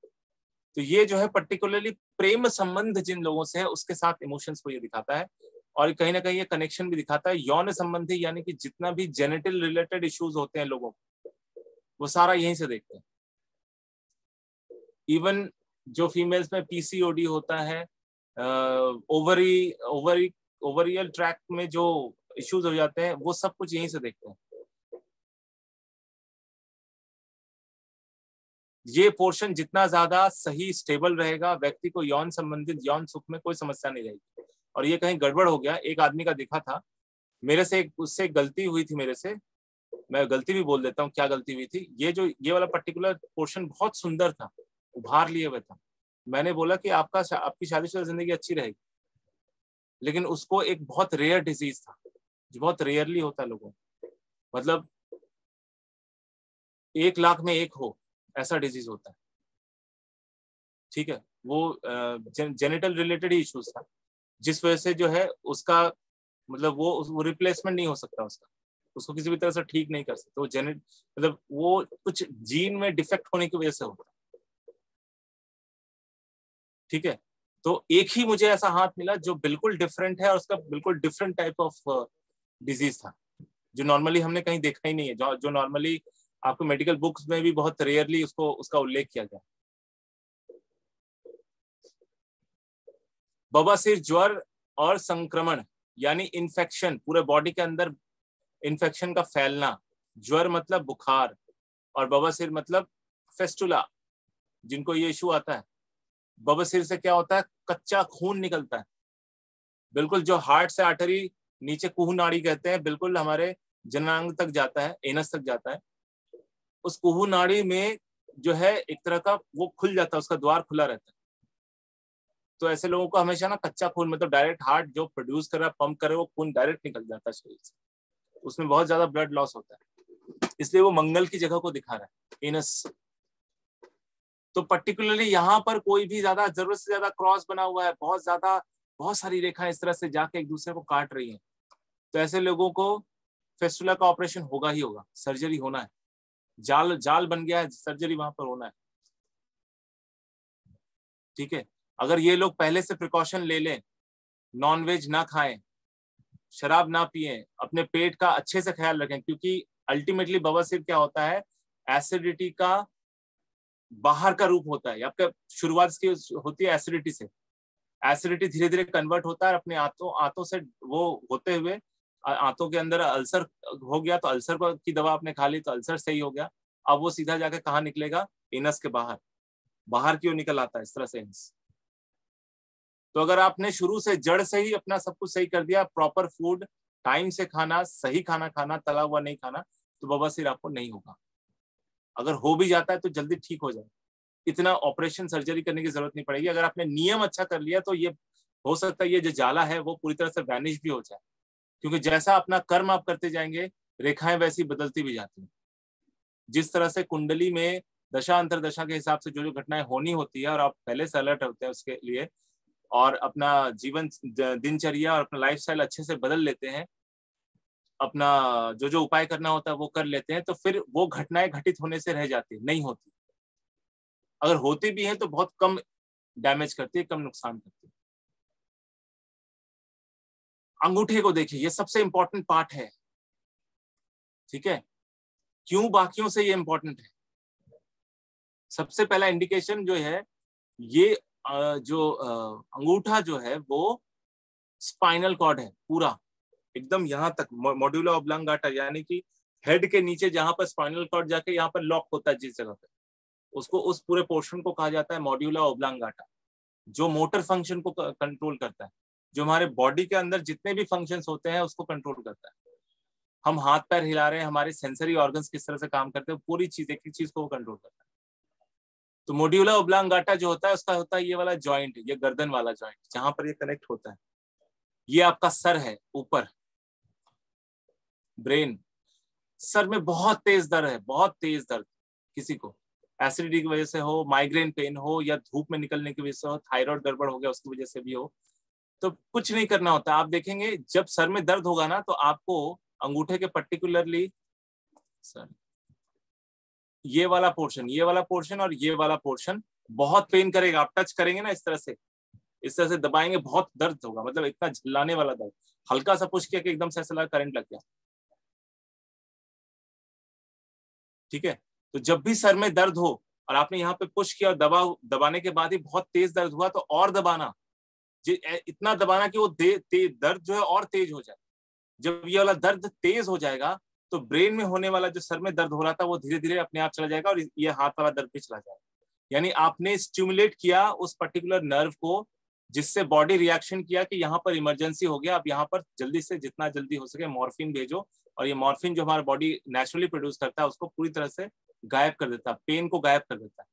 तो ये जो है पर्टिकुलरली प्रेम संबंध जिन लोगों से है, उसके साथ इमोशंस को ये दिखाता है। और कहीं ना कहीं ये कनेक्शन भी दिखाता है। यौन संबंधी यानी कि जितना भी जेनेटल रिलेटेड इश्यूज़ होते हैं लोगों वो सारा यहीं से देखते हैं। इवन जो फीमेल्स में पीसीओडी होता है ओवरी ओवरी ओवरियल ट्रैक में जो इश्यूज़ हो जाते हैं, वो सब कुछ यहीं से देखते हैं। ये पोर्शन जितना ज़्यादा सही स्टेबल रहेगा, व्यक्ति को यौन संबंधित, यौन सुख में कोई समस्या नहीं रहेगी। और ये कहीं गड़बड़ हो गया, एक आदमी का दिखा था, मेरे से उससे गलती हुई थी मेरे से, मैं गलती भी बोल देता हूँ क्या गलती हुई थी, ये जो, ये वाला पर्टिकुलर पोर्शन बहुत सुंदर था, उभार लिए हुए था। मैंने बोला कि आपका आपकी शादीशुदा ज़िंदगी अच्छी रहेगी। लेकिन उसको एक बहुत रेयर डिज़ीज़ था। जो बहुत रेयरली होता है लोगों मतलब एक लाख में एक हो, ऐसा डिज़ीज़ होता है। ठीक है? वो जेनिटल रिलेटेड ही इश्यूज़ था। जिस वजह से जो है, उसका मतलब वो वो रिप्लेसमेंट नहीं हो सकता उसका। उसको किसी भी तरह से ठीक नहीं कर सकते। वो जेनेट मतलब वो कुछ जीन में डिफेक्ट होने की वजह से होता ठीक है? तो एक ही मुझे ऐसा हाथ मिला जो बिल्कुल डिफरेंट है और उसका बिल्कुल डिफरेंट टाइप ऑफ़ डिज़ीज़ था, जो नॉर्मली हमने कहीं देखा ही नहीं है, जो जो नॉर्मली आपको मेडिकल बुक्स में भी बहुत रेयरली उसको, उसका उल्लेख किया गया। बवासीर ज्वर और संक्रमण, यानी इन्फेक्शन पूरे बॉडी के अंदर इन्फेक्शन का फैलना, ज्वर मतलब बुखार और बवासीर मतलब फेस्टुला जिनको ये इशू आता है। बवासीर से क्या होता है? कच्चा खून निकलता है। बिल्कुल जो हार्ट से आर्टरी नीचे कुहू नाड़ी कहते हैं, बिल्कुल हमारे जनांग तक जाता है, एनस तक जाता है। उस कुहू नाड़ी में जो है, एक तरह का वो खुल जाता है, उसका द्वार खुला रहता है। तो ऐसे लोगों को हमेशा ना कच्चा खून मतलब डायरेक्ट हार्ट जो प्रोड्यूस कर रहा है पंप कर रहा है, वो खून डायरेक्ट निकल जाता है शरीर से। उसमें बहुत ज़्यादा ब्लड लॉस होता है। इसलिए वो मंगल की जगह को दिखा रहा है इनस तो पर्टिकुलरली यहाँ पर कोई भी ज़्यादा, ज़रूरत से ज़्यादा क्रॉस बना हुआ है, बहुत ज़्यादा, बहुत सारी रेखा इस तरह से जाके एक दूसरे को काट रही है। तो ऐसे लोगों को फेस्टुला का ऑपरेशन होगा ही होगा सर्जरी होना है। जाल जाल बन गया है सर्जरी वहाँ पर होना है। ठीक है? अगर ये लोग पहले से प्रिकॉशन ले लें नॉन वेज ना खाएँ, शराब ना पिए, अपने पेट का अच्छे से ख्याल रखें, क्योंकि अल्टीमेटली बवासीर क्या होता है एसिडिटी का बाहर का रूप होता है। आपका शुरुआत की होती है एसिडिटी से। एसिडिटी धीरे धीरे कन्वर्ट होता है अपने आंतों आंतों से वो होते हुए आंतों के अंदर अल्सर हो गया तो अल्सर की दवा आपने खा ली तो अल्सर सही हो गया। अब वो सीधा जाके कहा निकलेगा? इनस के बाहर। बाहर क्यों निकल आता है इस तरह से इनस। तो अगर आपने शुरू से जड़ से ही अपना सब कुछ सही कर दिया प्रॉपर फ़ूड टाइम से खाना, सही खाना खाना, तला हुआ नहीं खाना तो बवासीर आपको नहीं होगा। अगर हो भी जाता है तो जल्दी ठीक हो जाए। इतना ऑपरेशन सर्जरी करने की ज़रूरत नहीं पड़ेगी। अगर आपने नियम अच्छा कर लिया तो ये हो सकता है ये जो जाला है वो पूरी तरह से वैनिश भी हो जाए। क्योंकि जैसा अपना कर्म आप करते जाएँगे, रेखाएँ वैसी बदलती भी जाती हैं। जिस तरह से कुंडली में दशा अंतर दशा के हिसाब से जो जो घटनाएँ होनी होती है और आप पहले से अलर्ट होते हैं उसके लिए और अपना जीवन दिनचर्या और अपना लाइफस्टाइल अच्छे से बदल लेते हैं अपना जो जो उपाय करना होता है वो कर लेते हैं तो फिर वो घटनाएँ घटित होने से रह जाती नहीं होती। अगर होती भी है तो बहुत कम डैमेज करती है, कम नुकसान करती है। अंगूठे को देखिए, ये सबसे इंपॉर्टेंट पार्ट है। ठीक है? क्यों बाकियों से ये इंपॉर्टेंट है? सबसे पहला इंडिकेशन जो है, ये जो अंगूठा जो है वो स्पाइनल कॉर्ड है, पूरा। एकदम यहाँ तक मॉड्यूला ऑब्लांगाटा यानी कि हेड के नीचे जहाँ पर स्पाइनल कॉर्ड जाके यहाँ पर लॉक होता है जिस जगह पे। उसको उस पूरे पोर्शन को कहा जाता है मॉड्यूला ओब्लांगाटा जो मोटर फ़ंक्शन को कंट्रोल करता है। जो हमारे बॉडी के अंदर जितने भी फ़ंक्शंस होते हैं, उसको कंट्रोल करता है। हम हाथ पैर हिला रहे हैं, हमारे सेंसरी ऑर्गन्स किस तरह से काम करते हैं, पूरी चीज़, एक एक चीज़ को वो कंट्रोल करता है। तो मोड्यूला ओब्लांगाटा जो होता है, उसका होता है ये वाला ज्वाइंट ये गर्दन वाला ज्वाइंट जहाँ पर ये कनेक्ट होता है। ये आपका सर है, ऊपर। ब्रेन, सर में बहुत तेज दर्द है, बहुत तेज दर्द किसी को। एसिडिटी की वजह से हो माइग्रेन पेन हो, या धूप में निकलने की वजह से हो थायराइड गड़बड़ हो गया, उसकी वजह से भी हो तो कुछ नहीं करना होता। आप देखेंगे, जब सर में दर्द होगा ना तो आपको अंगूठे के पर्टिकुलरली सर, ये वाला पोर्शन ये वाला पोर्शन और ये वाला पोर्शन बहुत पेन करेगा। आप टच करेंगे ना इस तरह से, इस तरह से दबाएँगे, बहुत दर्द होगा। मतलब इतना झल्लाने वाला दर्द। हल्का सा पुश किया कि एकदम से ऐसा लगा करंट लग गया। ठीक है? तो जब भी सर में दर्द हो और आपने यहाँ पे पुश किया दबा दबाने के बाद ही बहुत तेज दर्द हुआ तो और दबाना। इतना दबाना कि वो दे, ते, दर्द जो है और तेज हो जाए। जब ये वाला दर्द तेज हो जाएगा तो ब्रेन में होने वाला जो सर में दर्द हो रहा था वो धीरे धीरे अपने आप चला जाएगा और ये हाथ वाला दर्द भी चला जाएगा। यानी आपने स्टिमुलेट किया उस पर्टिकुलर नर्व को जिससे बॉडी रिएक्शन किया कि यहाँ पर इमरजेंसी हो गया आप यहाँ पर जल्दी से जितना जल्दी हो सके मॉर्फिन भेजो और ये मॉर्फिन जो हमारा बॉडी नेचुरली प्रोड्यूस करता है, उसको पूरी तरह से गायब कर देता है पेन को गायब कर देता है।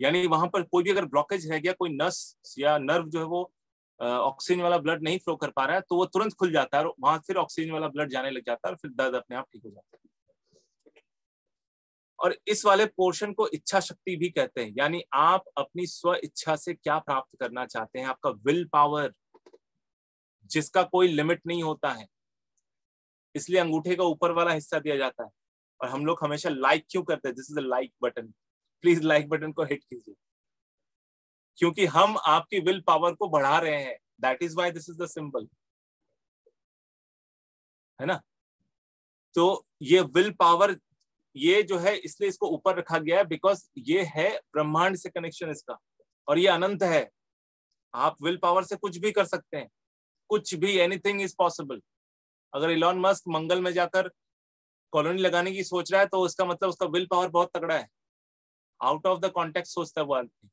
यानी वहाँ पर कोई भी अगर ब्लॉकेज रह गया कोई नस या नर्व जो है वो ऑक्सीजन वाला ब्लड नहीं फ्लो कर पा रहा है तो वो तुरंत खुल जाता है और वहाँ फिर ऑक्सीजन वाला ब्लड जाने लग जाता है और फिर दर्द अपने आप ठीक हो जाता है। और इस वाले पोर्शन को इच्छा शक्ति भी कहते हैं, यानी आप अपनी स्व इच्छा से क्या प्राप्त करना चाहते हैं, आपका विल पावर जिसका कोई लिमिट नहीं होता है इसलिए अंगूठे का ऊपर वाला हिस्सा दिया जाता है। और हम लोग हमेशा लाइक क्यों करते हैं? This is the like button please like button को हिट कीजिए। क्योंकि हम आपकी विल पावर को बढ़ा रहे हैं। That is why this is the symbol है ना? तो ये विल पावर ये जो है, इसलिए इसको ऊपर रखा गया है बिकॉज़ ये है ब्रह्मांड से कनेक्शन इसका। और ये अनंत है। आप विल पावर से कुछ भी कर सकते हैं। कुछ भी एनीथिंग इज़ पॉसिबल अगर इलॉन मस्क मंगल में जाकर कॉलोनी लगाने की सोच रहा है तो उसका मतलब उसका विल पावर बहुत तगड़ा है। आउट ऑफ़ द कॉन्टेक्ट सोचता है वो आदमी।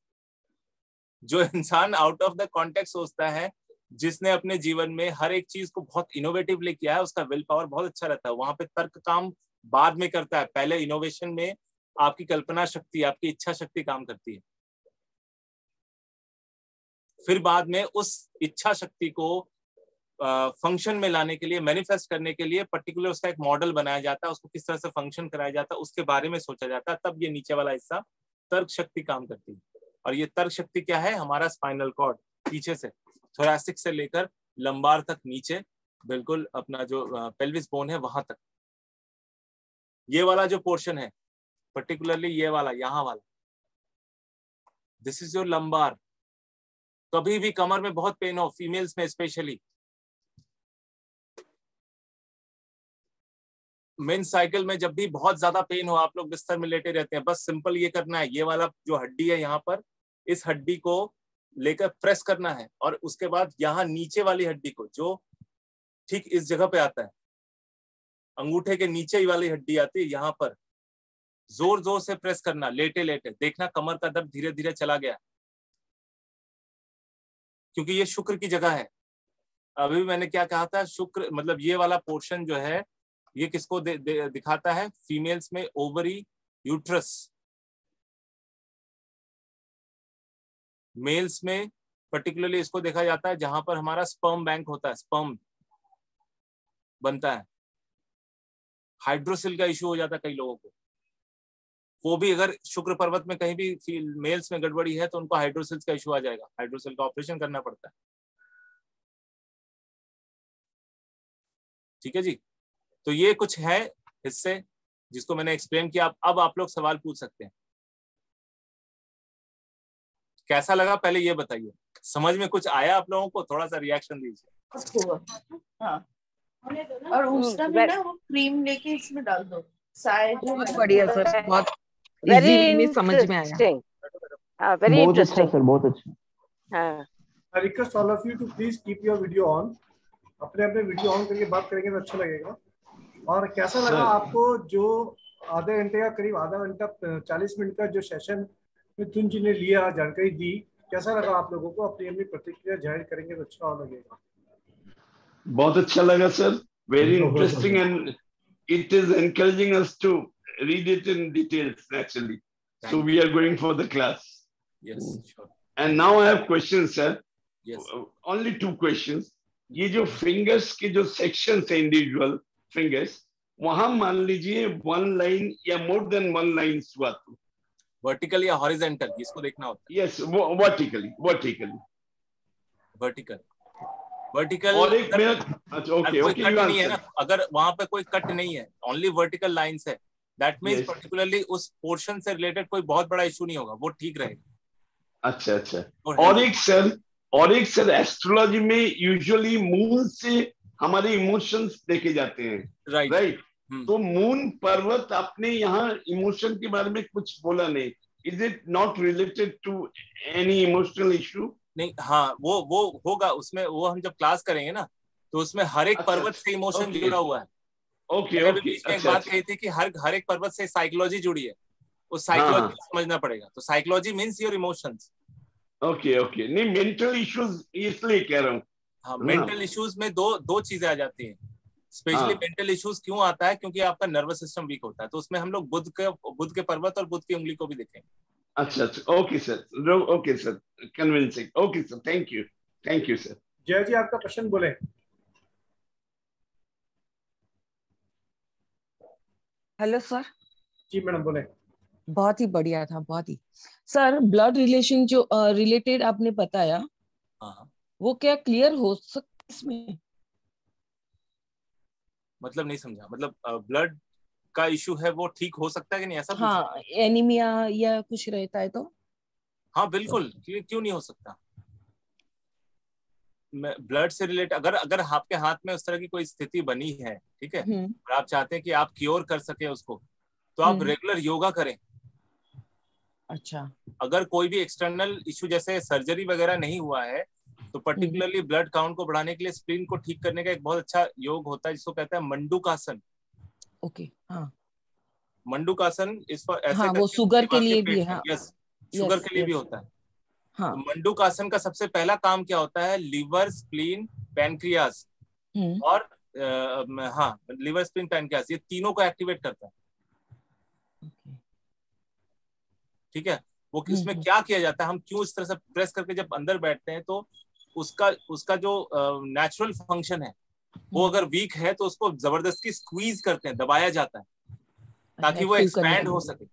जो इंसान आउट ऑफ़ द कॉन्टेक्ट सोचता है, जिसने अपने जीवन में हर एक चीज़ को बहुत इनोवेटिवली किया है, उसका विल पावर बहुत अच्छा रहता है। वहाँ पे तर्क काम बाद में करता है। पहले इनोवेशन में आपकी कल्पना शक्ति, आपकी इच्छा शक्ति काम करती है। फिर बाद में उस इच्छा शक्ति को फ़ंक्शन में लाने के लिए मैनिफेस्ट करने के लिए पर्टिकुलर उसका एक मॉडल बनाया जाता है, उसको किस तरह से फ़ंक्शन कराया जाता है, उसके बारे में सोचा जाता है, तब ये नीचे वाला हिस्सा तर्क शक्ति काम करती है। और ये तर्क शक्ति क्या है? हमारा स्पाइनल कॉर्ड पीछे से थोरासिक से लेकर लंबार तक नीचे, बिल्कुल अपना जो पेल्विस बोन है, वहाँ तक। ये वाला जो पोर्शन है पर्टिकुलरली ये वाला, यहाँ वाला दिस इज़ योर लंबार कभी भी कमर में बहुत पेन हो फीमेल्स में स्पेशली मेन साइकिल में जब भी बहुत ज़्यादा पेन हो, आप लोग बिस्तर में लेटे रहते हैं, बस सिंपल ये करना है, ये वाला जो हड्डी है यहाँ पर, इस हड्डी को लेकर प्रेस करना है और उसके बाद यहाँ नीचे वाली हड्डी को, जो ठीक इस जगह पे आता है, अंगूठे के नीचे ही वाली हड्डी आती है यहाँ पर ज़ोर ज़ोर से प्रेस करना लेटे लेटे देखना कमर का दर्द धीरे धीरे चला गया। क्योंकि ये शुक्र की जगह है। अभी मैंने क्या कहा था, शुक्र मतलब ये वाला पोर्शन जो है ये किसको दे, दे, दिखाता है? फीमेल्स में ओवरी यूट्रस मेल्स में पर्टिकुलरली इसको देखा जाता है जहाँ पर हमारा स्पर्म बैंक होता है स्पर्म बनता है। हाइड्रोसिल का इश्यू हो जाता है कई लोगों को। वो भी अगर शुक्र पर्वत में कहीं भी मेल्स में गड़बड़ी है तो उनको हाइड्रोसिल्स का इशू आ जाएगा। हाइड्रोसिल का ऑपरेशन करना पड़ता है। ठीक है जी? तो ये कुछ है हिस्से जिसको मैंने एक्सप्लेन किया। अब आप लोग सवाल पूछ सकते हैं। कैसा लगा? पहले ये बताइए। समझ में कुछ आया आप लोगों को? थोड़ा सा रिएक्शन दीजिए। हाँ। और उसका भी ना वो क्रीम लेके इसमें डाल दो। शायद बहुत बढ़िया सर। बहुत वेरी इजी समझ में आया। इंटरेस्टिंग हाँ वेरी अच्छा इंटरेस्टिंग सर बहुत अच्छा। हाँ। I request all of you to please keep your video on. अपने अपने वीडियो ऑन करके बात करेंगे तो अच्छा लगेगा। और कैसा लगा आपको जो आधे घंटे का करीब आधा घंटा चालीस मिनट का जो सेशन मिथुन जी ने लिया जानकारी दी कैसा लगा आप लोगों को? अपनी अपनी प्रतिक्रिया ज़ाहिर करेंगे तो अच्छा और लगेगा। बहुत अच्छा लगा sir. Very interesting and it is encouraging us to read it in details naturally so we are going for the class. Yes sure and now i have questions sir. Yes only two questions. ये जो फिंगर्स के जो सेक्शंस है इंडिविजुअल फिंगर्स वहाँ मान लीजिए वन लाइन या मोर देन वन लाइन हुआ तो। वर्टिकल या हॉरिजेंटल इसको देखना होता है। Yes vertically vertically vertical vertical और एक मेरा अच्छा ओके ओके कट नहीं है ना अगर वहाँ पे कोई कट नहीं है ओनली वर्टिकल लाइंस है दैट Yes. पर्टिकुलरली उस पोर्शन से रिलेटेड कोई बहुत बड़ा इशू नहीं होगा वो ठीक रहेगा। अच्छा अच्छा। और एक सर और एक सर एस्ट्रोलॉजी में यूजुअली मून से हमारे इमोशंस देखे जाते हैं राइट राइट हम्म। तो मून पर्वत आपने यहाँ इमोशन के बारे में कुछ बोला नहीं। Is it not related to any emotional issue नहीं हाँ वो वो होगा उसमें वो हम जब क्लास करेंगे ना तो उसमें हर एक अच्छा, पर्वत से इमोशन okay. जुड़ा हुआ है। ओके ओके एक अच्छा बात अच्छा। कही थी कि हर हर एक पर्वत से साइकोलॉजी जुड़ी है। उस हाँ, साइकोलॉजी हाँ। समझना पड़ेगा। तो psychology means your emotions okay okay नहीं मेंटल इश्यूज़ इसलिए कह रहा हूँ। हाँ हाँ। मेंटल इश्यूज़ में दो दो चीज़ें आ जाती हैं। स्पेशली हाँ। मेंटल इश्यूज़ क्यों आता है? क्योंकि आपका नर्वस सिस्टम वीक होता है। तो उसमें हम लोग बुद्ध के बुद्ध के पर्वत और बुद्ध की उंगली को भी देखेंगे। अच्छा अच्छा। Okay sir okay sir convincing okay sir thank you thank you sir जय जी आपका प्रश्न बोले। हेलो सर जी मैडम बोले। बहुत ही बढ़िया था बहुत ही। सर ब्लड रिलेशन जो रिलेटेड आपने बताया हाँ। वो क्या क्लियर हो सकता है इसमें? मतलब नहीं समझा। मतलब ब्लड का इशू है वो ठीक हो सकता है कि नहीं? ऐसा हाँ एनीमिया या कुछ रहता है तो? हाँ बिल्कुल। क्यों क्यों नहीं हो सकता? ब्लड से रिलेट अगर अगर आपके हाथ में उस तरह की कोई स्थिति बनी है ठीक है? हम्म। और आप चाहते हैं कि आप क्योर कर सके उसको तो आप हम्म। रेगुलर योगा करें। अच्छा। अगर कोई भी एक्सटर्नल इशू जैसे सर्जरी वगैरह नहीं हुआ है तो पर्टिकुलरली ब्लड काउंट को बढ़ाने के लिए स्प्लीन को ठीक करने का एक बहुत अच्छा योग होता है जिसको कहते हैं मंडूकासन। ओके हाँ। मंडूकासन इस पर ऐसे हाँ, वो शुगर के लिए भी, हाँ। यस शुगर के लिए भी होता है। हाँ। तो मंडूकासन का सबसे पहला काम क्या होता है? Liver spleen pancreas hmm. और म- हाँ लिवर स्प्लीन पैनक्रियास ये तीनों को एक्टिवेट करता है। ठीक है? वो हम्म, इसमें हम्म। क्या किया जाता है? हम क्यों इस तरह से प्रेस करके जब अंदर बैठते हैं तो उसका उसका जो नेचुरल फ़ंक्शन है वो हम्म। अगर वीक है तो उसको ज़बरदस्ती स्क्वीज करते हैं दबाया जाता है ताकि वो एक्सपैंड हो सके।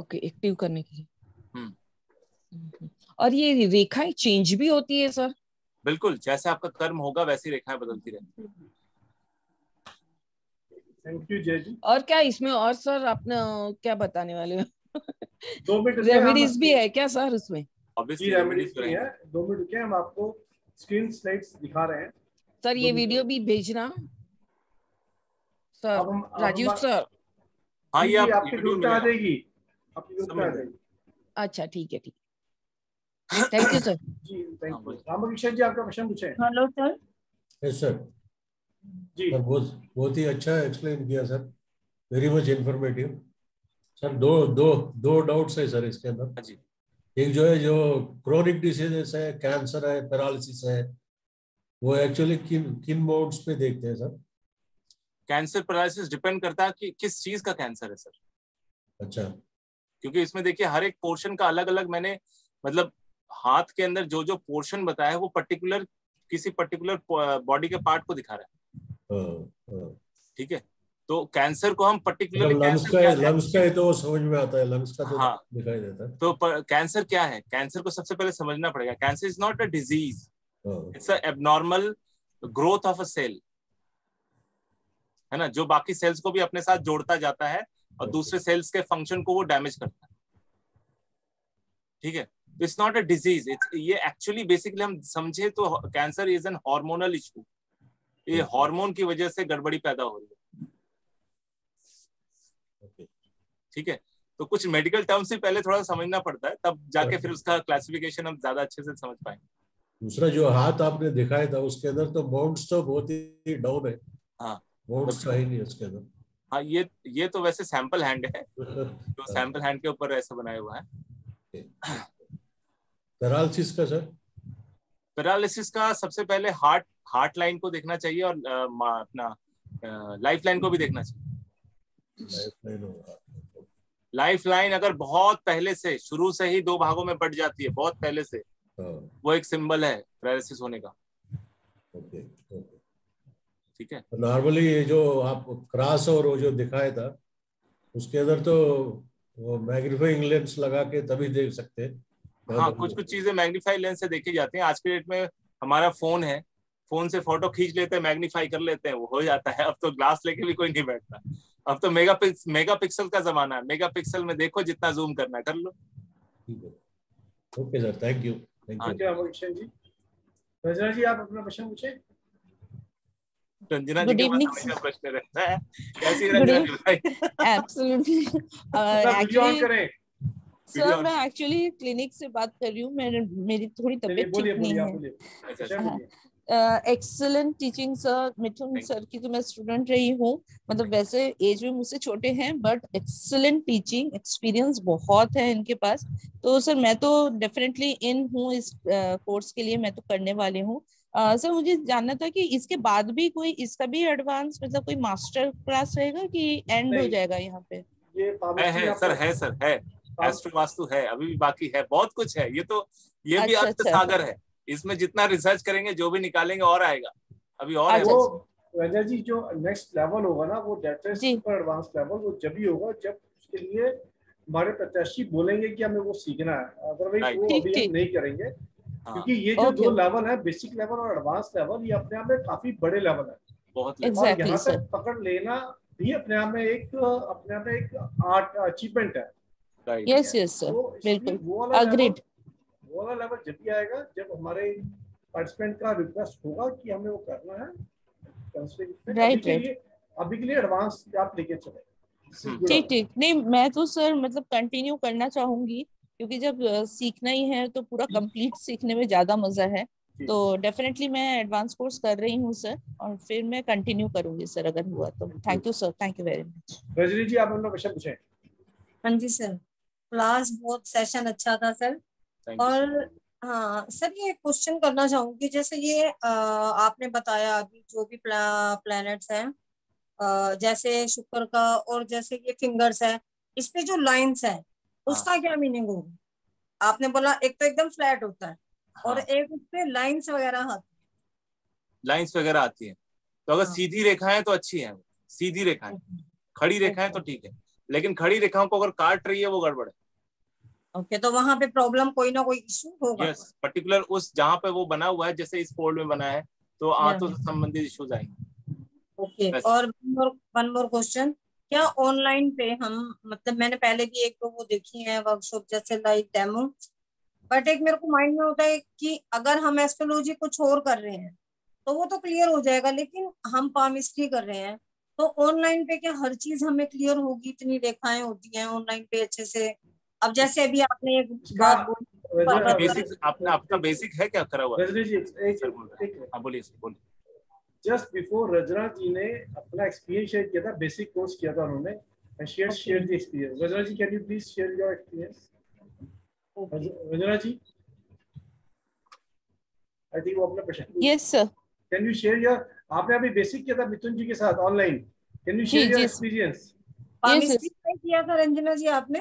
ओके एक्टिव करने के लिए। हम्म। हम्म, और ये रेखाएँ चेंज भी होती है सर बिल्कुल जैसे आपका कर्म होगा वैसी रेखाएँ बदलती रहती थैंक यू जय जी और क्या इसमें और सर आपने क्या बताने वाले दो मिनट रेमेडीज भी है क्या सर उसमें? रेमेडीज भी है। दो मिनट रुकिए हम आपको स्क्रीन स्लाइड्स दिखा रहे हैं। सर ये वीडियो भी भेजना। सर हम राजीव हम- सर। हाँ ये आपके ग्रुप में आ जाएगी आपके ग्रुप आ जाएगी अच्छा ठीक है ठीक। थैंक यू सर जी थैंक हाँ, यू बोलिए। रामकिशन जी आपका क्वेश्चन पूछे। Hello sir. यस सर जी। सर बहुत बहुत ही अच्छा एक्सप्लेन किया sir. Very much informative sir दो दो दो डाउट्स है सर इसके अंदर। हाँ जी। एक जो है जो क्रोनिक डिसीजेस है कैंसर है पैरालिसिस है वो एक्चुअली किन किन मोड्स पे देखते हैं सर कैंसर पैरालिसिस डिपेंड करता है कि किस चीज़ का कैंसर है सर अच्छा। क्योंकि इसमें देखिए हर एक पोर्शन का अलग अलग मैंने मतलब हाथ के अंदर जो जो पोर्शन बताया है वो पर्टिकुलर किसी पर्टिकुलर बॉडी के पार्ट को दिखा रहा हाँ। ठीक है? तो कैंसर को हम पर्टिकुलर मतलब लंग्स का लंग्स का है तो समझ में आता है लंग्स का तो हाँ। दिखाई देता है। तो कैंसर क्या है? कैंसर को सबसे पहले समझना पड़ेगा। Cancer is not a disease it's a abnormal growth of a cell है ना? जो बाकी सेल्स को भी अपने साथ जोड़ता जाता है और दूसरे सेल्स के फ़ंक्शन को वो डैमेज करता है। ठीक है? It's not a disease it's ये एक्चुअली बेसिकली हम समझे तो cancer is an hormonal issue ये हार्मोन की वजह से गड़बड़ी पैदा हो रही है Okay. ठीक है? तो कुछ मेडिकल टर्म्स ही पहले थोड़ा समझना पड़ता है तब जाके फिर उसका क्लासिफिकेशन हम ज़्यादा अच्छे से समझ पाएँगे। दूसरा जो हाथ आपने दिखाया था उसके अंदर तो माउंट्स तो बहुत ही डाउन है। हाँ। माउंट्स है नहीं उसके अंदर। हाँ ये ये तो वैसे सैंपल हैंड है। जो सैंपल हैंड के ऊपर ऐसा बनाया हुआ है। पैरालिसिस का सर पैरालिसिस का सबसे पहले हार्ट हार्ट लाइन को देखना चाहिए और अपना लाइफ लाइन को भी देखना चाहिए। लाइफलाइन होगा। लाइफ लाइन अगर बहुत पहले से शुरू से ही दो भागों में बट जाती है बहुत पहले से हाँ। वो एक सिंबल है पैरालिसिस होने का। Okay okay. ठीक है? नॉर्मली ये जो आप क्रॉस और वो जो दिखाया था उसके अंदर तो वो मैग्नीफाइंग लेंस लगा के तभी देख सकते हैं। हाँ कुछ कुछ चीज़ें मैग्नीफाई लेंस से देखी जाती हैं। आज के डेट में हमारा फ़ोन है फ़ोन से फ़ोटो खींच लेते हैं मैग्नीफाई कर लेते हैं वो हो जाता है। अब तो ग्लास लेके भी कोई नहीं बैठता। अब तो मेगा पिक्स, मेगा पिक्सल का जमाना है। मेगा पिक्सल में देखो जितना जूम करना है कर लो। ठीक है। Okay sir thank you thank हाँ यू जी। रजना जी आप अपना पूछे। रंजना जी के प्रश्न रहता है। कैसी रंजना एब्सोल्युटली अपना वीडियो ऑन एक्चुअली सर मैं एक्चुअली क्लिनिक से बात कर रही हूँ। मेरी थोड़ी तबीयत ठीक नहीं है। Excellent teaching sir Mithun sir की तो मैं स्टूडेंट रही हूँ। मतलब वैसे एज में मुझसे छोटे हैं बट एक्सेलेंट टीचिंग एक्सपीरियंस बहुत है इनके पास। तो सर मैं तो डेफिनेटली इन हूँ इस कोर्स के लिए मैं तो करने वाली हूँ। अह, सर मुझे जानना था कि इसके बाद भी कोई इसका भी एडवांस मतलब कोई मास्टर क्लास रहेगा कि एंड हो जाएगा यहाँ पे? ये है है सर है सर है। एस्ट्रो वास्तु है अभी भी बाकी है बहुत कुछ है। ये तो ये भी अच्छा, अर्थ अच्छा। सागर है। इसमें जितना रिसर्च करेंगे जो भी निकालेंगे और आएगा। अभी और है। अच्छा, वो रजा जी जो नेक्स्ट लेवल होगा ना वो डेटा जी। सुपर एडवांस लेवल वो जब ही होगा जब उसके लिए हमारे प्रत्याशी बोलेंगे कि हमें वो सीखना है। अदरवाइज़ वो ठीक, अभी हम नहीं करेंगे हाँ, क्योंकि ये जो दो लेवल है बेसिक लेवल और एडवांस लेवल ये अपने आप में काफ़ी बड़े लेवल है। बहुत Exactly. और यहाँ. तक पकड़ लेना भी अपने आप में एक अपने आप में एक आर्ट अचीवमेंट है। यस यस सर बिल्कुल। वो वाला level- Agreed. वो वाला लेवल जब भी आएगा जब हमारे पार्टिसिपेंट का रिक्वेस्ट होगा कि हमें वो करना है Right, अभी के right. लिए अभी के लिए एडवांस आप लेके चले। ठीक ठीक। नहीं मैं तो सर मतलब कंटिन्यू करना चाहूँगी क्योंकि जब सीखना ही है तो पूरा कंप्लीट सीखने में ज़्यादा मज़ा है। तो डेफिनेटली मैं एडवांस कोर्स कर रही हूँ सर और फिर मैं कंटिन्यू करूँगी सर अगर हुआ तो। Thank you sir thank you very much Rajni ji आप अपना क्वेश्चन पूछें। हाँ जी सर क्लास बहुत सेशन अच्छा था सर और हाँ सर ये क्वेश्चन करना चाहूँगी जैसे ये अ, आपने बताया अभी जो भी प्ला, प्लैनेट्स हैं अ, जैसे शुक्र का और जैसे ये फिंगर्स है इस पे जो लाइंस है उसका क्या मीनिंग होगा? आपने बोला एक तो एकदम फ्लैट होता है और हाँ, एक उस पे लाइंस वगैरह आती लाइंस वगैरह आती है। तो अगर हाँ। सीधी रेखाएँ तो अच्छी है सीधी रेखाएँ। खड़ी रेखाएँ तो ठीक है लेकिन खड़ी रेखाओं को अगर काट रही है वो गड़बड़ है। ओके तो वहाँ पे प्रॉब्लम कोई ना कोई इशू होगा। यस पर्टिकुलर उस जहाँ पे वो बना हुआ है जैसे इस फोल्ड में बना है तो आंतों से संबंधित इश्यूज़ आएँगे ओके। और वन मोर क्वेश्चन क्या ऑनलाइन पे हम मतलब मैंने पहले भी एक दो वो देखी है वर्कशॉप जैसे लाइक डेमो बट एक मेरे को माइंड में होता है कि अगर हम एस्ट्रोलॉजी कुछ और कर रहे हैं तो वो तो क्लियर हो जाएगा लेकिन हम पामिस्ट्री कर रहे हैं तो ऑनलाइन पे क्या हर चीज़ हमें क्लियर होगी? इतनी रेखाएँ होती हैं ऑनलाइन पे अच्छे से। अब जैसे अभी आपने एक बात बेसिक आपने आपका बेसिक है क्या करा हुआ? रजनी जी एक सर बोल रहे एक हैं हाँ बोलिए बोलिए। जस्ट बिफोर रजना जी ने अपना एक्सपीरियंस शेयर किया था बेसिक कोर्स किया था उन्होंने shared the Rajna ji you please share your experience? Rajna ji? I think वो अपना प्रश्न yes sir can you share your आपने अभी बेसिक किया था मिथुन जी के साथ online can you share your experience किया था रंजना जी आपने?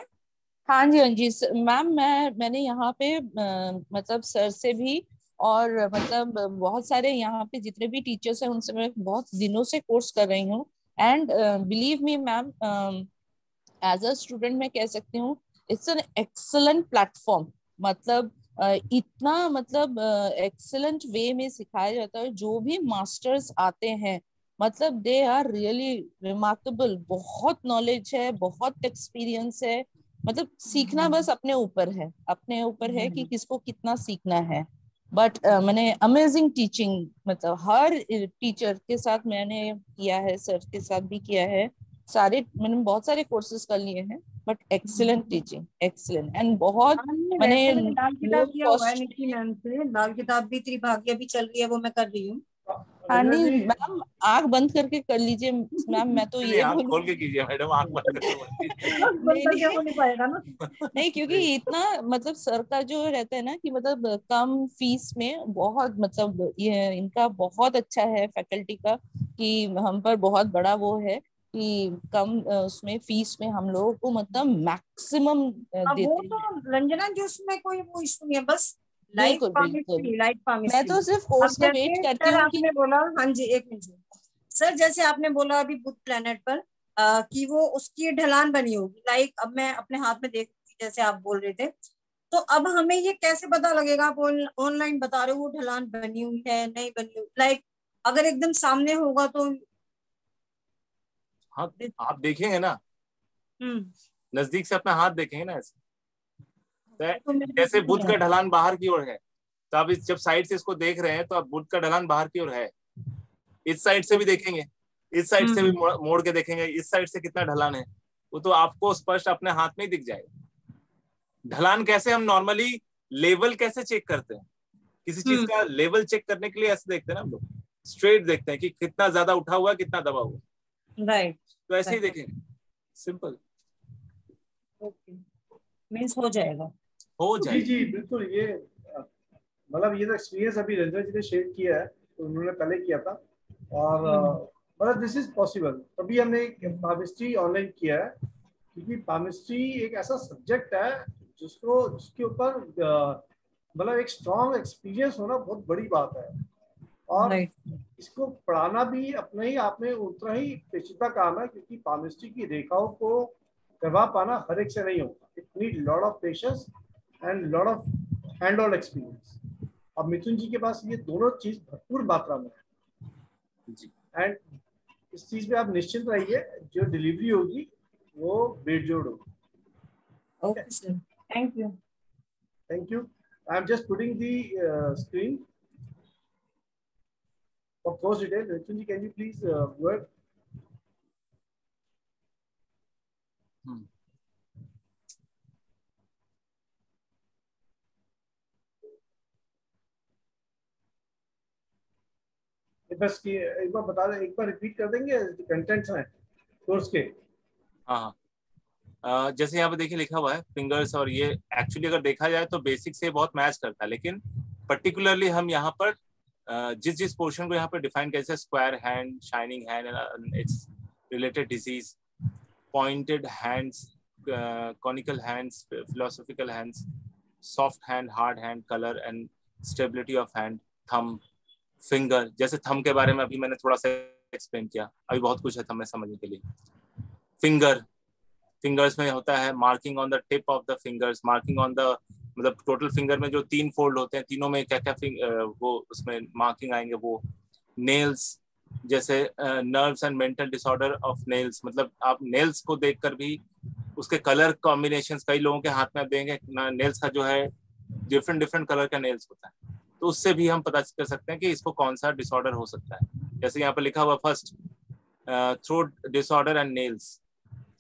हाँ जी हाँ जी। मैम मैं मैंने यहाँ पे मतलब सर से भी और मतलब बहुत सारे यहाँ पे जितने भी टीचर्स हैं उनसे मैं बहुत दिनों से कोर्स कर रही हूँ। And believe me ma'am as a student मैं कह सकती हूँ इट्स एन एक्सलेंट प्लेटफॉर्म मतलब अ, इतना मतलब एक्सलेंट uh, वे में सिखाया जाता है जो भी मास्टर्स आते हैं मतलब दे आर रियली रिमार्केबल बहुत नॉलेज है बहुत एक्सपीरियंस है। मतलब सीखना बस अपने ऊपर है अपने ऊपर है कि किसको कितना सीखना है। बट uh, मैंने अमेजिंग टीचिंग मतलब हर टीचर के साथ मैंने किया है सर के साथ भी किया है। सारे मैंने बहुत सारे कोर्सेज कर लिए हैं but excellent teaching excellent and बहुत मैंने मैंने है से। लाल किताब भी त्रिभाग्य भी चल रही है वो मैं कर रही हूँ। हाँ नहीं मैम आँख बंद करके कर लीजिए मैम मैं तो ये आँख बोलूँ खोल के कीजिए मैडम आँख बंद करके नहीं। हो पाएगा ना। नहीं क्योंकि इतना मतलब सर का जो रहता है ना कि मतलब कम फ़ीस में बहुत मतलब ये इनका बहुत अच्छा है फैकल्टी का कि हम पर बहुत बड़ा वो है कि कम उसमें फ़ीस में हम लोगों को मतलब मैक्सिमम वो देते तो हैं। रंजना जी उसमें कोई वो इशू नहीं है बस बिल्कुल, बिल्कुल। मैं तो सिर्फ़ कोर्स का वेट करती सर हूँ आपने बोला हाँ जी एक मिनट सर जैसे आपने बोला अभी बुध प्लेनेट पर आ, कि वो उसकी ढलान बनी होगी। लाइक अब मैं अपने हाथ में देख जैसे आप बोल रहे थे। तो अब हमें ये कैसे पता लगेगा? आप ऑनलाइन बता रहे हो वो ढलान बनी हुई है नहीं बनी हुई। लाइक अगर एकदम सामने होगा तो हाँ आप देखेंगे ना। हम्म। नज़दीक से अपना हाथ देखेंगे ना ऐसे। जैसे को बुद्ध का ढलान बाहर की ओर है तो आप इस जब साइड से इसको देख रहे हैं तो आप बुद्ध का ढलान बाहर की ओर है। इस साइड से भी देखेंगे इस साइड से भी हम्म। मोड़ के देखेंगे इस साइड से कितना ढलान है वो तो आपको स्पष्ट अपने हाथ में ही दिख जाएगा। ढलान कैसे हम नॉर्मली लेवल कैसे चेक करते हैं? किसी चीज़ हम्म। का लेवल चेक करने के लिए ऐसे देखते हैं ना हम लोग। स्ट्रेट देखते हैं कि कितना ज़्यादा उठा हुआ कितना दबा हुआ। राइट तो ऐसे ही देखेंगे। सिंपल ओके मीन्स हो जाएगा। हो जी जाएगा। जी बिल्कुल ये मतलब ये तो एक्सपीरियंस अभी रंजना जी ने शेयर किया है तो उन्होंने पहले किया था और मतलब दिस इज़ पॉसिबल तभी हमने पामिस्ट्री ऑनलाइन किया है क्योंकि पामिस्ट्री एक ऐसा सब्जेक्ट है जिसको जिसके ऊपर मतलब एक स्ट्रॉन्ग एक्सपीरियंस होना बहुत बड़ी बात है। और इसको पढ़ाना भी अपने ही आप में उतना ही पेचीदा काम है क्योंकि पामिस्ट्री की रेखाओं को करवा पाना हर एक से नहीं होता। It need lot of patience and lot of hand on experience अब मिथुन जी के पास ये दोनों चीज़ भरपूर मात्रा में है। एंड इस चीज़ पे आप निश्चिंत रहिए जो डिलीवरी होगी वो बेजोड़ होगी। Okay sir thank you Thank you. I'm just putting the uh, screen. For course detail. Ritunji, can you please uh, go बार इसकी- एक बार बता दें एक बार रिपीट कर देंगे कंटेंट्स हैं कोर्स के? हाँ अ, जैसे यहाँ पे देखिए लिखा हुआ है फिंगर्स और ये एक्चुअली अगर देखा जाए तो बेसिक से बहुत मैच करता है लेकिन पर्टिकुलरली हम यहाँ पर अ, जिस जिस पोर्शन को यहाँ पर डिफाइन कैसे square hand shining hand it's related disease pointed hands conical hands philosophical hands soft hand hard hand colour and stability of hand thumb finger जैसे थम के बारे में अभी मैंने थोड़ा सा एक्सप्लेन किया। अभी बहुत कुछ है थम में समझने के लिए। फिंगर फिंगर्स में होता है marking on the tip of the fingers marking on the मतलब टोटल फिंगर में जो तीन फोल्ड होते हैं, तीनों में क्या क्या वो उसमें मार्किंग आएँगे वो। नेल्स जैसे nerves and mental disorder of nails मतलब आप नेल्स को देखकर भी उसके कलर कॉम्बिनेशन कई लोगों के हाथ में आप देंगे नेल्स का जो है डिफरेंट डिफरेंट कलर का नेल्स होता है। तो उससे भी हम पता कर सकते हैं कि इसको कौन सा डिसऑर्डर हो सकता है। जैसे यहाँ पर लिखा हुआ first throat disorder and nails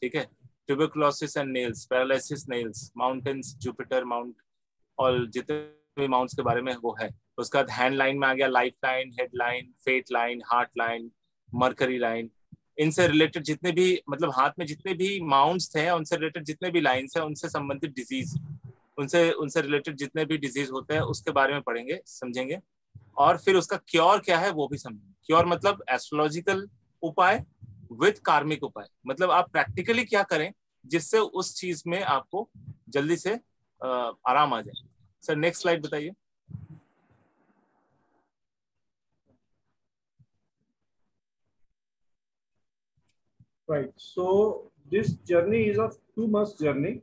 ठीक है? Tuberculosis and nails, paralysis nails, mountains, Jupiter Mount, और जितने भी माउंट्स के बारे में वो है। उसके हैंड लाइन में आ गया life line head line fate line heart line mercury line इनसे रिलेटेड जितने भी मतलब हाथ में जितने भी माउंट्स थे उनसे रिलेटेड जितने भी लाइन्स हैं उनसे संबंधित डिज़ीज़ उनसे उनसे रिलेटेड जितने भी डिज़ीज़ होते हैं, उसके बारे में पढ़ेंगे, समझेंगे। और फिर उसका क्योर क्या है, वो भी समझेंगे। क्योर मतलब एस्ट्रोलॉजिकल उपाय विथ कार्मिक उपाय। मतलब आप प्रैक्टिकली क्या करें, जिससे उस चीज़ में आपको जल्दी से आराम आ जाए। सर नेक्स्ट स्लाइड बताइए। Right, so this journey is of two months journey.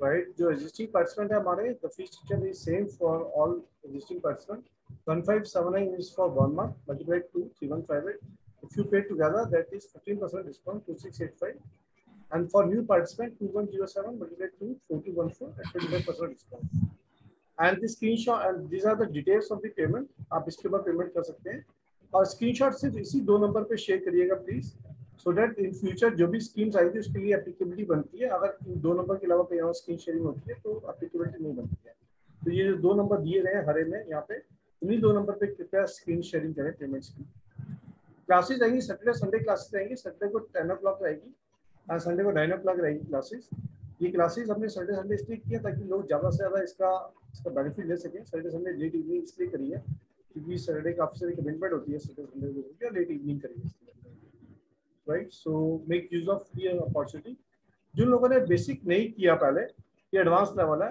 Right जो existing participant है हमारे the fee structure is same for all existing participant 1579 is for one month multiplied to 3158 if you pay together that is 15% discount 2685 and for new participant 2107 multiplied to 4014 at 25% discount and the screenshot and these are the details of the payment आप इसके बाद payment कर सकते हैं और स्क्रीनशॉट सिर्फ़ इसी दो नंबर पे शेयर करिएगा please so that in future जो भी स्कीम्स आएगी, उसके लिए एप्लीकेबिलिटी बनती है। अगर इन दो नंबर के अलावा कहीं और स्कीम शेयरिंग होती है तो एप्लीकेबिलिटी नहीं बनती है। तो ये जो दो नंबर दिए गए हरे में, यहाँ पे, उन्हीं दो नंबर पे कृपया स्क्रीन शेयरिंग करें पेमेंट्स की क्लासेज आएँगी सैटरडे संडे क्लासेस आएँगी सैटरडे को टेन ओ क्लॉक रहेगी संडे को नाइन ओ क्लॉक रहेगी क्लासेस ये क्लासेस हमने संडे संडे इसलिए किया ताकि लोग ज़्यादा से ज़्यादा इसका इसका बेनिफिट ले सकें। संडे संडे लेट इवनिंग इसलिए करिए, क्योंकि सैटरडे काफ़ी सारी कमिटमेंट होती है सैटरडे संडे लेट इवनिंग करिए। Right so make use of the opportunity जिन लोगों ने बेसिक नहीं किया पहले, ये एडवांस लेवल है,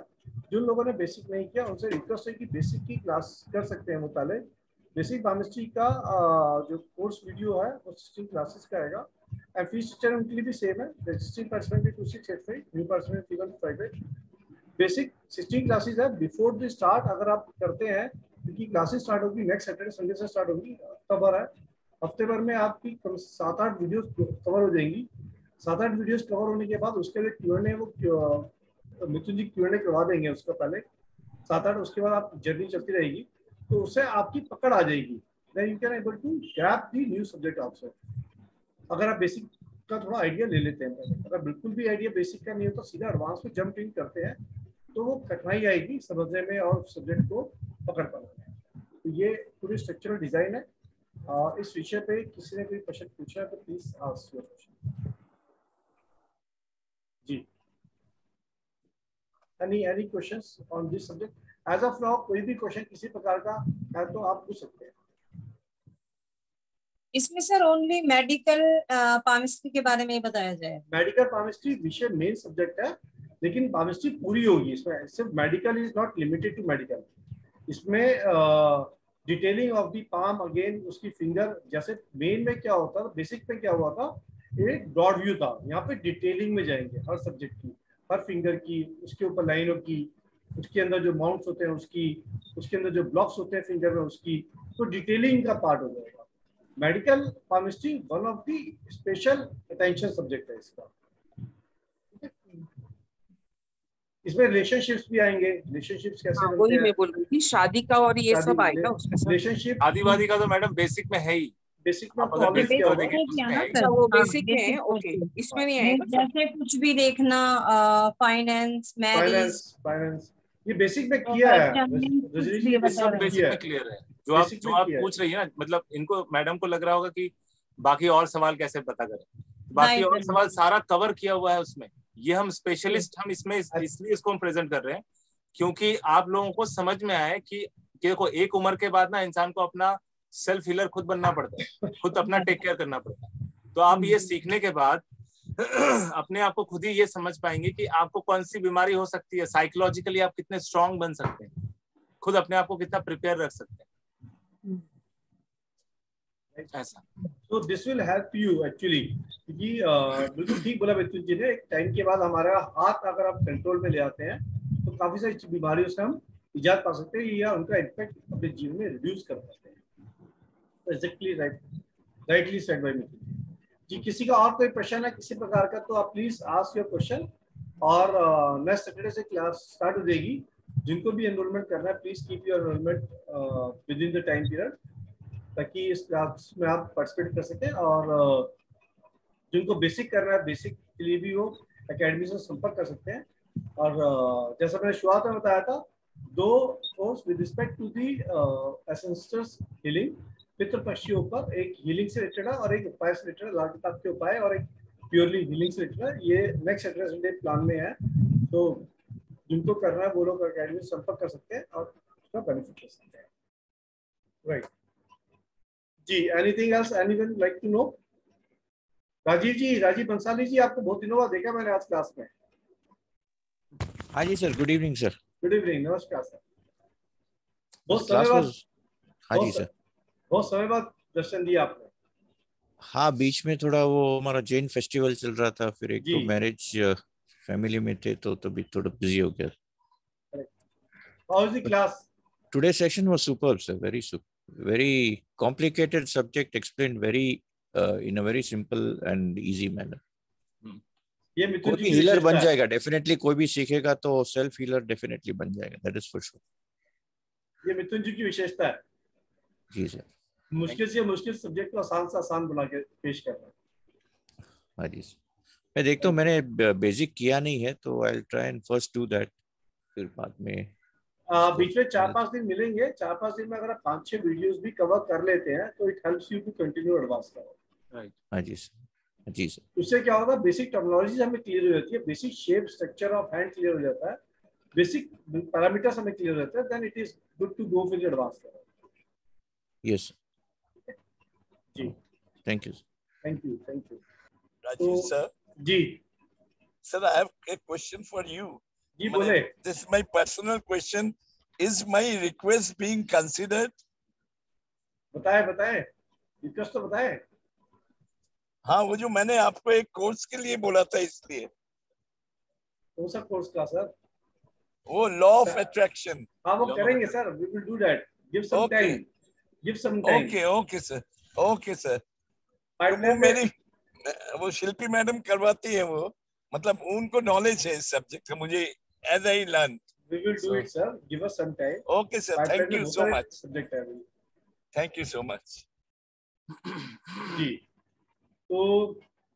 जिन लोगों ने बेसिक नहीं किया, उनसे रिक्वेस्ट है कि बेसिक की क्लास कर सकते हैं वो पहले। बेसिक केमिस्ट्री का जो कोर्स वीडियो है, वो सिक्सटीन क्लासेस का आएगा। एंड फ़ीस स्ट्रक्चर उनके लिए भी सेम है। रजिस्ट्रिंग परसेंट भी two six eight five new percent three one five eight basic sixteen classes है। बिफोर द स्टार्ट अगर आप करते हैं, क्योंकि क्लासेस स्टार्ट होगी नेक्स्ट सैटरडे संडे से स्टार्ट होगी अक्टूबर है। हफ़्ते भर में आपकी कम सात आठ वीडियोस कवर हो जाएँगी। सात आठ वीडियोस कवर होने के बाद उसके लिए क्यू एन वो मिथुन जी क्यू एन करवा देंगे उसका पहले। सात आठ उसके बाद आप जर्नी चलती रहेगी तो उससे आपकी पकड़ आ जाएगी। Then you can able to grasp the new subject also अगर आप बेसिक का थोड़ा आइडिया ले लेते हैं, अगर बिल्कुल भी आइडिया बेसिक का नहीं हो तो सीधा एडवांस में जंप इन करते हैं तो वो कठिनाई आएगी समझने में और सब्जेक्ट को पकड़ पाने में। तो ये पूरी स्ट्रक्चरल डिज़ाइन है। इस विषय पे किसी ने कोई क्वेश्चन पूछा है तो please ask your question ji. Any any questions on this subject as of now कोई भी क्वेश्चन किसी प्रकार का है तो आप पूछ सकते हैं। इसमें सर ओनली मेडिकल पामिस्ट्री के बारे में ही बताया जाए। मेडिकल पामिस्ट्री विषय मेन सब्जेक्ट है लेकिन पामिस्ट्री पूरी होगी इसमें। सिर्फ़ medical is not limited to medical इसमें detailing of the palm again उसकी फिंगर जैसे मेन में क्या होता था बेसिक में क्या हुआ था, एक ब्रॉड व्यू था। यहाँ पे डिटेलिंग में जाएँगे हर सब्जेक्ट की, हर फिंगर की, उसके ऊपर लाइनों की, उसके अंदर जो माउंट्स होते हैं उसकी, उसके अंदर जो ब्लॉक्स होते हैं फिंगर में उसकी तो डिटेलिंग का पार्ट हो जाएगा। Medical palmistry one of the special attention subject है इसका। इसमें रिलेशनशिप्स भी आएँगे। रिलेशनशिप्स कैसे हाँ, वही मैं बोल रही थी शादी का और ये सब आएगा उसमें रिलेशनशिप आदिवादी का तो मैडम बेसिक में है ही। बेसिक में वो बेसिक है। ओके इसमें नहीं आएगा जैसे कुछ भी देखना फाइनेंस मैरिज फाइनेंस ये बेसिक में किया है। बेसिक में है। क्लियर है। जो आप जो आप पूछ रही है ना मतलब इनको मैडम को लग रहा होगा कि बाकी और सवाल कैसे पता करें? बाकी और सवाल सारा कवर किया हुआ है उसमें। ये हम स्पेशलिस्ट हम इसमें इस- इसलिए इसको हम प्रेजेंट कर रहे हैं क्योंकि आप लोगों को समझ में आए कि कि देखो एक उम्र के बाद ना इंसान को अपना सेल्फ हीलर खुद बनना पड़ता है खुद अपना टेक केयर करना पड़ता है। तो आप ये सीखने के बाद अपने आप को खुद ही ये समझ पाएँगे कि आपको कौन सी बीमारी हो सकती है। साइकोलॉजिकली आप कितने स्ट्रांग बन सकते हैं। खुद अपने आप को कितना प्रिपेयर रख सकते हैं। ऐसा। तो this will help you actually क्योंकि बिल्कुल ठीक बोला जी ने एक टाइम के बाद हमारा हाथ अगर आप कंट्रोल में ले आते हैं तो काफ़ी सारी बीमारियों से हम इजाद पा सकते हैं या उनका इम्पैक्ट अपने जीवन में रिड्यूस कर हैं। एग्जैक्टली राइट राइटली बाय जी। किसी का और कोई प्रश्न है किसी प्रकार का तो आप प्लीज़ आस्क योर क्वेश्चन और नेक्स्ट सैटरडे से क्लास स्टार्ट हो जाएगी जिनको भी एनरोलमेंट करना है please keep your enrolment within the time period ताकि इस क्लास में आप पार्टिसिपेट कर सकें और जिनको बेसिक करना है बेसिक के लिए भी वो अकेडमी से संपर्क कर सकते हैं। और जैसा मैंने शुरुआत में बताया था, दो course with respect to the ancestors healing पितृपक्षियों पर एक हीलिंग से रिलेटेड है और एक उपाय से रिलेटेड लाल किताब के उपाय और एक प्योरली हीलिंग से रिलेटेड ये नेक्स्ट सैटरडे संडे प्लान में है। तो जिनको करना है, वो लोग अकेडमी से संपर्क कर सकते हैं और उसका बेनिफिट ले सकते हैं। Right ji anything else anyone like to know Rajiv ji Rajiv Bansali ji आपको बहुत दिनों बाद देखा मैंने आज क्लास में। हाँ जी sir good evening sir good evening नमस्कार सर बहुत समय बाद हाँ जी सर बहुत समय बाद दर्शन दिया आपने। हाँ बीच में थोड़ा वो हमारा जैन फेस्टिवल चल रहा था फिर एक तो मैरिज फैमिली में थे तो तभी थोड़ा बिज़ी हो गया। How is the class today session was superb sir very very complicated subject explained very uh, in a very simple and easy manner. ये मिथुन कोई भी हीलर बन। जाएगा डेफिनेटली कोई भी सीखेगा तो सेल्फ हीलर डेफिनेटली बन जाएगा दैट इज़ फॉर श्योर ये मिथुन जी की विशेषता है। जी सर। मुश्किल से मुश्किल सब्जेक्ट को आसान से आसान बना के पेश कर रहा है। हाँ जी sir. मैं देखता हूँ मैंने बेसिक किया नहीं है तो I try and first do that फिर बाद में आ, बीच में चार पाँच दिन मिलेंगे चार पाँच दिन में अगर आप पाँच छह वीडियोस भी कवर कर लेते हैं तो it helps you to continue advance करो राइट हाँ जी सर हाँ जी सर। उससे क्या होगा बेसिक टर्मिनोलॉजी हमें क्लियर हो जाती है basic shape structure of hand clear हो जाता है बेसिक पैरामीटर्स हमें क्लियर हो जाता है then it is good to go फिर एडवांस करो yes ji. Thank you thank you thank you Rajiv So- sir, जी। Sir, I have a question for you. जी बोले। is my personal question. Is my request being considered? बताए बताए। रिक्वेस्ट तो बताए। हाँ वो जो मैंने आपको एक कोर्स के लिए बोला था इसलिए। कौन सा कोर्स का सर वो लॉ ऑफ़ अट्रैक्शन हाँ वो करेंगे sir we will do that give some time give some time okay okay sir okay sir वो मेरी वो शिल्पी मैडम करवाती है वो। मतलब उनको नॉलेज है इस सब्जेक्ट का मुझे As I learn we will do it sir give us some time okay sir thank you so much subject है अभी थैंक यू सो मच जी तो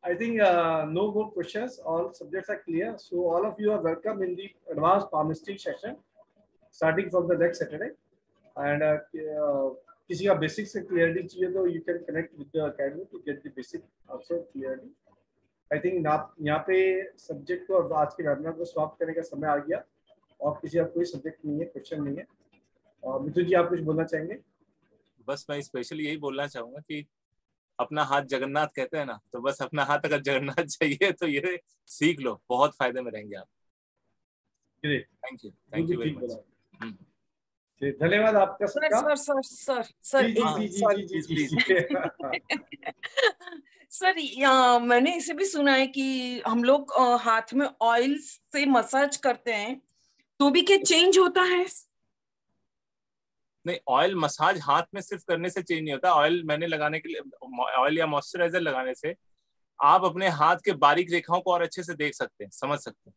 I think uh, no more questions. All subjects are clear. So all of you are welcome in the advanced palmistry session starting from the next Saturday. And uh, uh, किसी का बेसिक से क्लियरिटी चाहिए तो you can connect with the academy to get the basic also clearly I think यहाँ पे सब्जेक्ट को और आज के वेबिनार को समाप्त करने का समय आ गया। और किसी का कोई सब्जेक्ट नहीं है क्वेश्चन नहीं है। और मिथुन जी आप कुछ बोलना चाहेंगे? बस मैं स्पेशली यही बोलना चाहूँगा कि अपना हाथ जगन्नाथ कहते हैं ना तो बस अपना हाथ अगर जगन्नाथ चाहिए तो ये सीख लो बहुत फ़ायदे में रहेंगे आप। Thank you thank you very much धन्यवाद आपका sir sir sir sir sir जी हाँ, जी जी जी जी जी जी। सर या, मैंने इसे भी सुना है कि हम लोग हाथ में ऑयल से मसाज करते हैं तो भी क्या चेंज होता है? नहीं ऑयल मसाज हाथ में सिर्फ़ करने से चेंज नहीं होता। ऑयल मैंने लगाने के लिए ऑयल या मॉइस्चराइजर लगाने से आप अपने हाथ के बारीक रेखाओं को और अच्छे से देख सकते हैं समझ सकते हैं।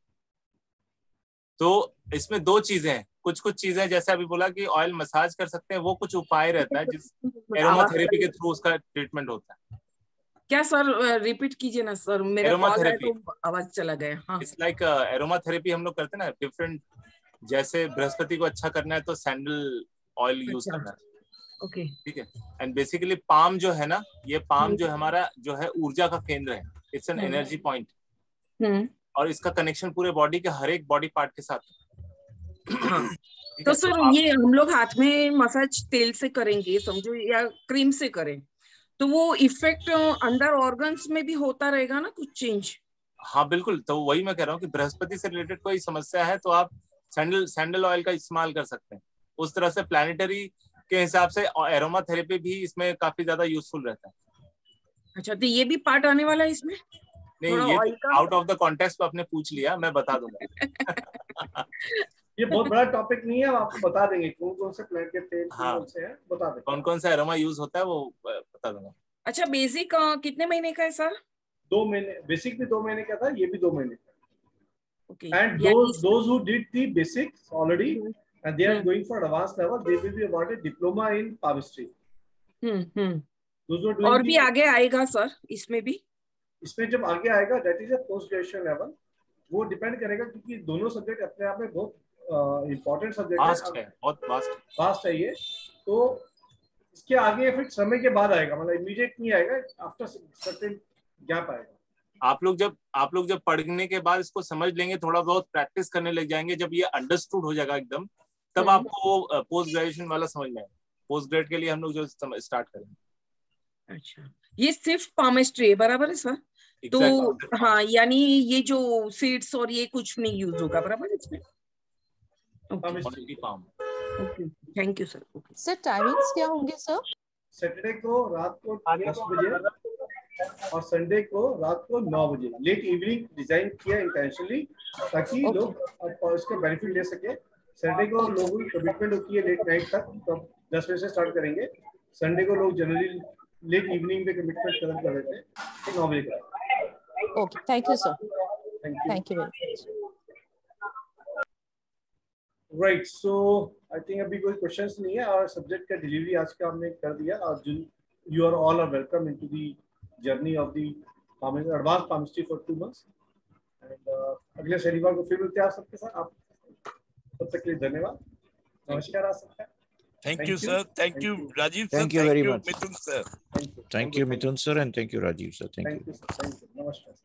तो इसमें दो चीज़ें हैं। कुछ कुछ चीज़ें जैसे अभी बोला कि ऑयल मसाज कर सकते हैं वो कुछ उपाय रहता है जिस एरोमाथेरेपी के थ्रू उसका ट्रीटमेंट होता है। क्या सर रिपीट कीजिए ना सर मेरा है तो आवाज़ चला गया हाँ। इट्स लाइक एरोमाथेरेपी हम लोग करते हैं ना डिफरेंट जैसे बृहस्पति को अच्छा करना है तो सैंडल ऑयल यूज़। करना है। ओके ठीक है? एंड बेसिकली पाम जो है ना ये पाम जो हमारा जो है ऊर्जा का केंद्र है। It's an hmm. Energy point hmm. और इसका कनेक्शन पूरे बॉडी के हर एक बॉडी पार्ट के साथ है। तो सर आप- ये हम लोग हाथ में मसाज तेल से करेंगे समझो या क्रीम से करें। तो वो इफ़ेक्ट अंदर ऑर्गन्स में भी होता रहेगा ना कुछ चेंज हाँ बिल्कुल। तो वही मैं कह रहा हूँ कि बृहस्पति से रिलेटेड कोई समस्या है तो आप सैंडल सैंडल ऑयल का इस्तेमाल कर सकते हैं। उस तरह से प्लानिटरी के हिसाब से एरोमा थेरेपी भी इसमें काफ़ी ज़्यादा यूजफुल रहता है। अच्छा तो ये भी पार्ट आने वाला है इसमें? नहीं ये आउट ऑफ़ द कॉन्टेक्स्ट आपने पूछ लिया मैं बता दूँगा। ये बहुत बड़ा टॉपिक नहीं है हम आपको बता देंगे कौन कौन से प्लांट के तेल हाँ। कौन से हैं बता देंगे कौन कौन सा एरोमा यूज़ होता है वो बता दूँगा। अच्छा बेसिक कितने महीने का है सर? दो महीने बेसिक भी दो महीने का था ये भी दो महीने का okay and those those who did the basics already and they are Hmm. going for advanced level they will be awarded diploma in palmistry hmm hmm. Those who are doing और भी आगे आएगा सर इसमें भी? इसमें जब आगे आएगा that is a post graduation level वो डिपेंड करेगा क्योंकि दोनों सब्जेक्ट अपने आप में बहुत इम्पोर्टेंट सब्जेक्ट है। बहुत वास्ट फास्ट है ये। तो इसके आगे फिर समय के बाद आएगा मतलब इमीडिएट नहीं आएगा आफ्टर सर्टेन गैप आएगा। आप लोग जब आप लोग जब पढ़ने के बाद इसको समझ लेंगे थोड़ा बहुत प्रैक्टिस करने लग जाएँगे जब ये अंडरस्टूड हो जाएगा एकदम तब हम्म। आपको पोस्ट ग्रेजुएशन वाला समझ में पोस्ट ग्रेड के लिए हम लोग जो स्टार्ट करेंगे। अच्छा। ये सिर्फ़ पामिस्ट्री है बराबर है सर exactly. तो हाँ यानी ये जो सीड्स और ये कुछ नहीं यूज़ होगा बराबर इसमें. Thank you sir okay sir timings क्या होंगे सर सैटरडे को रात को दस बजे और संडे को रात को नौ बजे। लेट इवनिंग डिज़ाइन किया इंटेंशनली ताकि Okay. लोग इसका बेनिफिट ले सके। संडे को लोगों की कमिटमेंट होती है लेट नाइट तक तो दस बजे से स्टार्ट करेंगे। संडे को लोग जनरली लेट इवनिंग में कमिटमेंट खत्म कर देते हैं तो नौ बजे का। Okay thank you sir thank you thank you very much right so I think अभी कोई क्वेश्चंस नहीं है और सब्जेक्ट का डिलीवरी आज का हमने कर दिया और जिन you are all are welcome into the journey of the advance palmistry for two months and अगले शनिवार को फिर मिलते हैं आप सबके साथ आप तब तक के लिए धन्यवाद नमस्कार आप सबका Thank Thank you, you. sir. Thank Thank you, you. Rajiv sir. Thank you very much. Mithun sir. Thank you Thank you, Mithun sir, and thank you, Rajiv sir. Thank you. Thank you sir thank you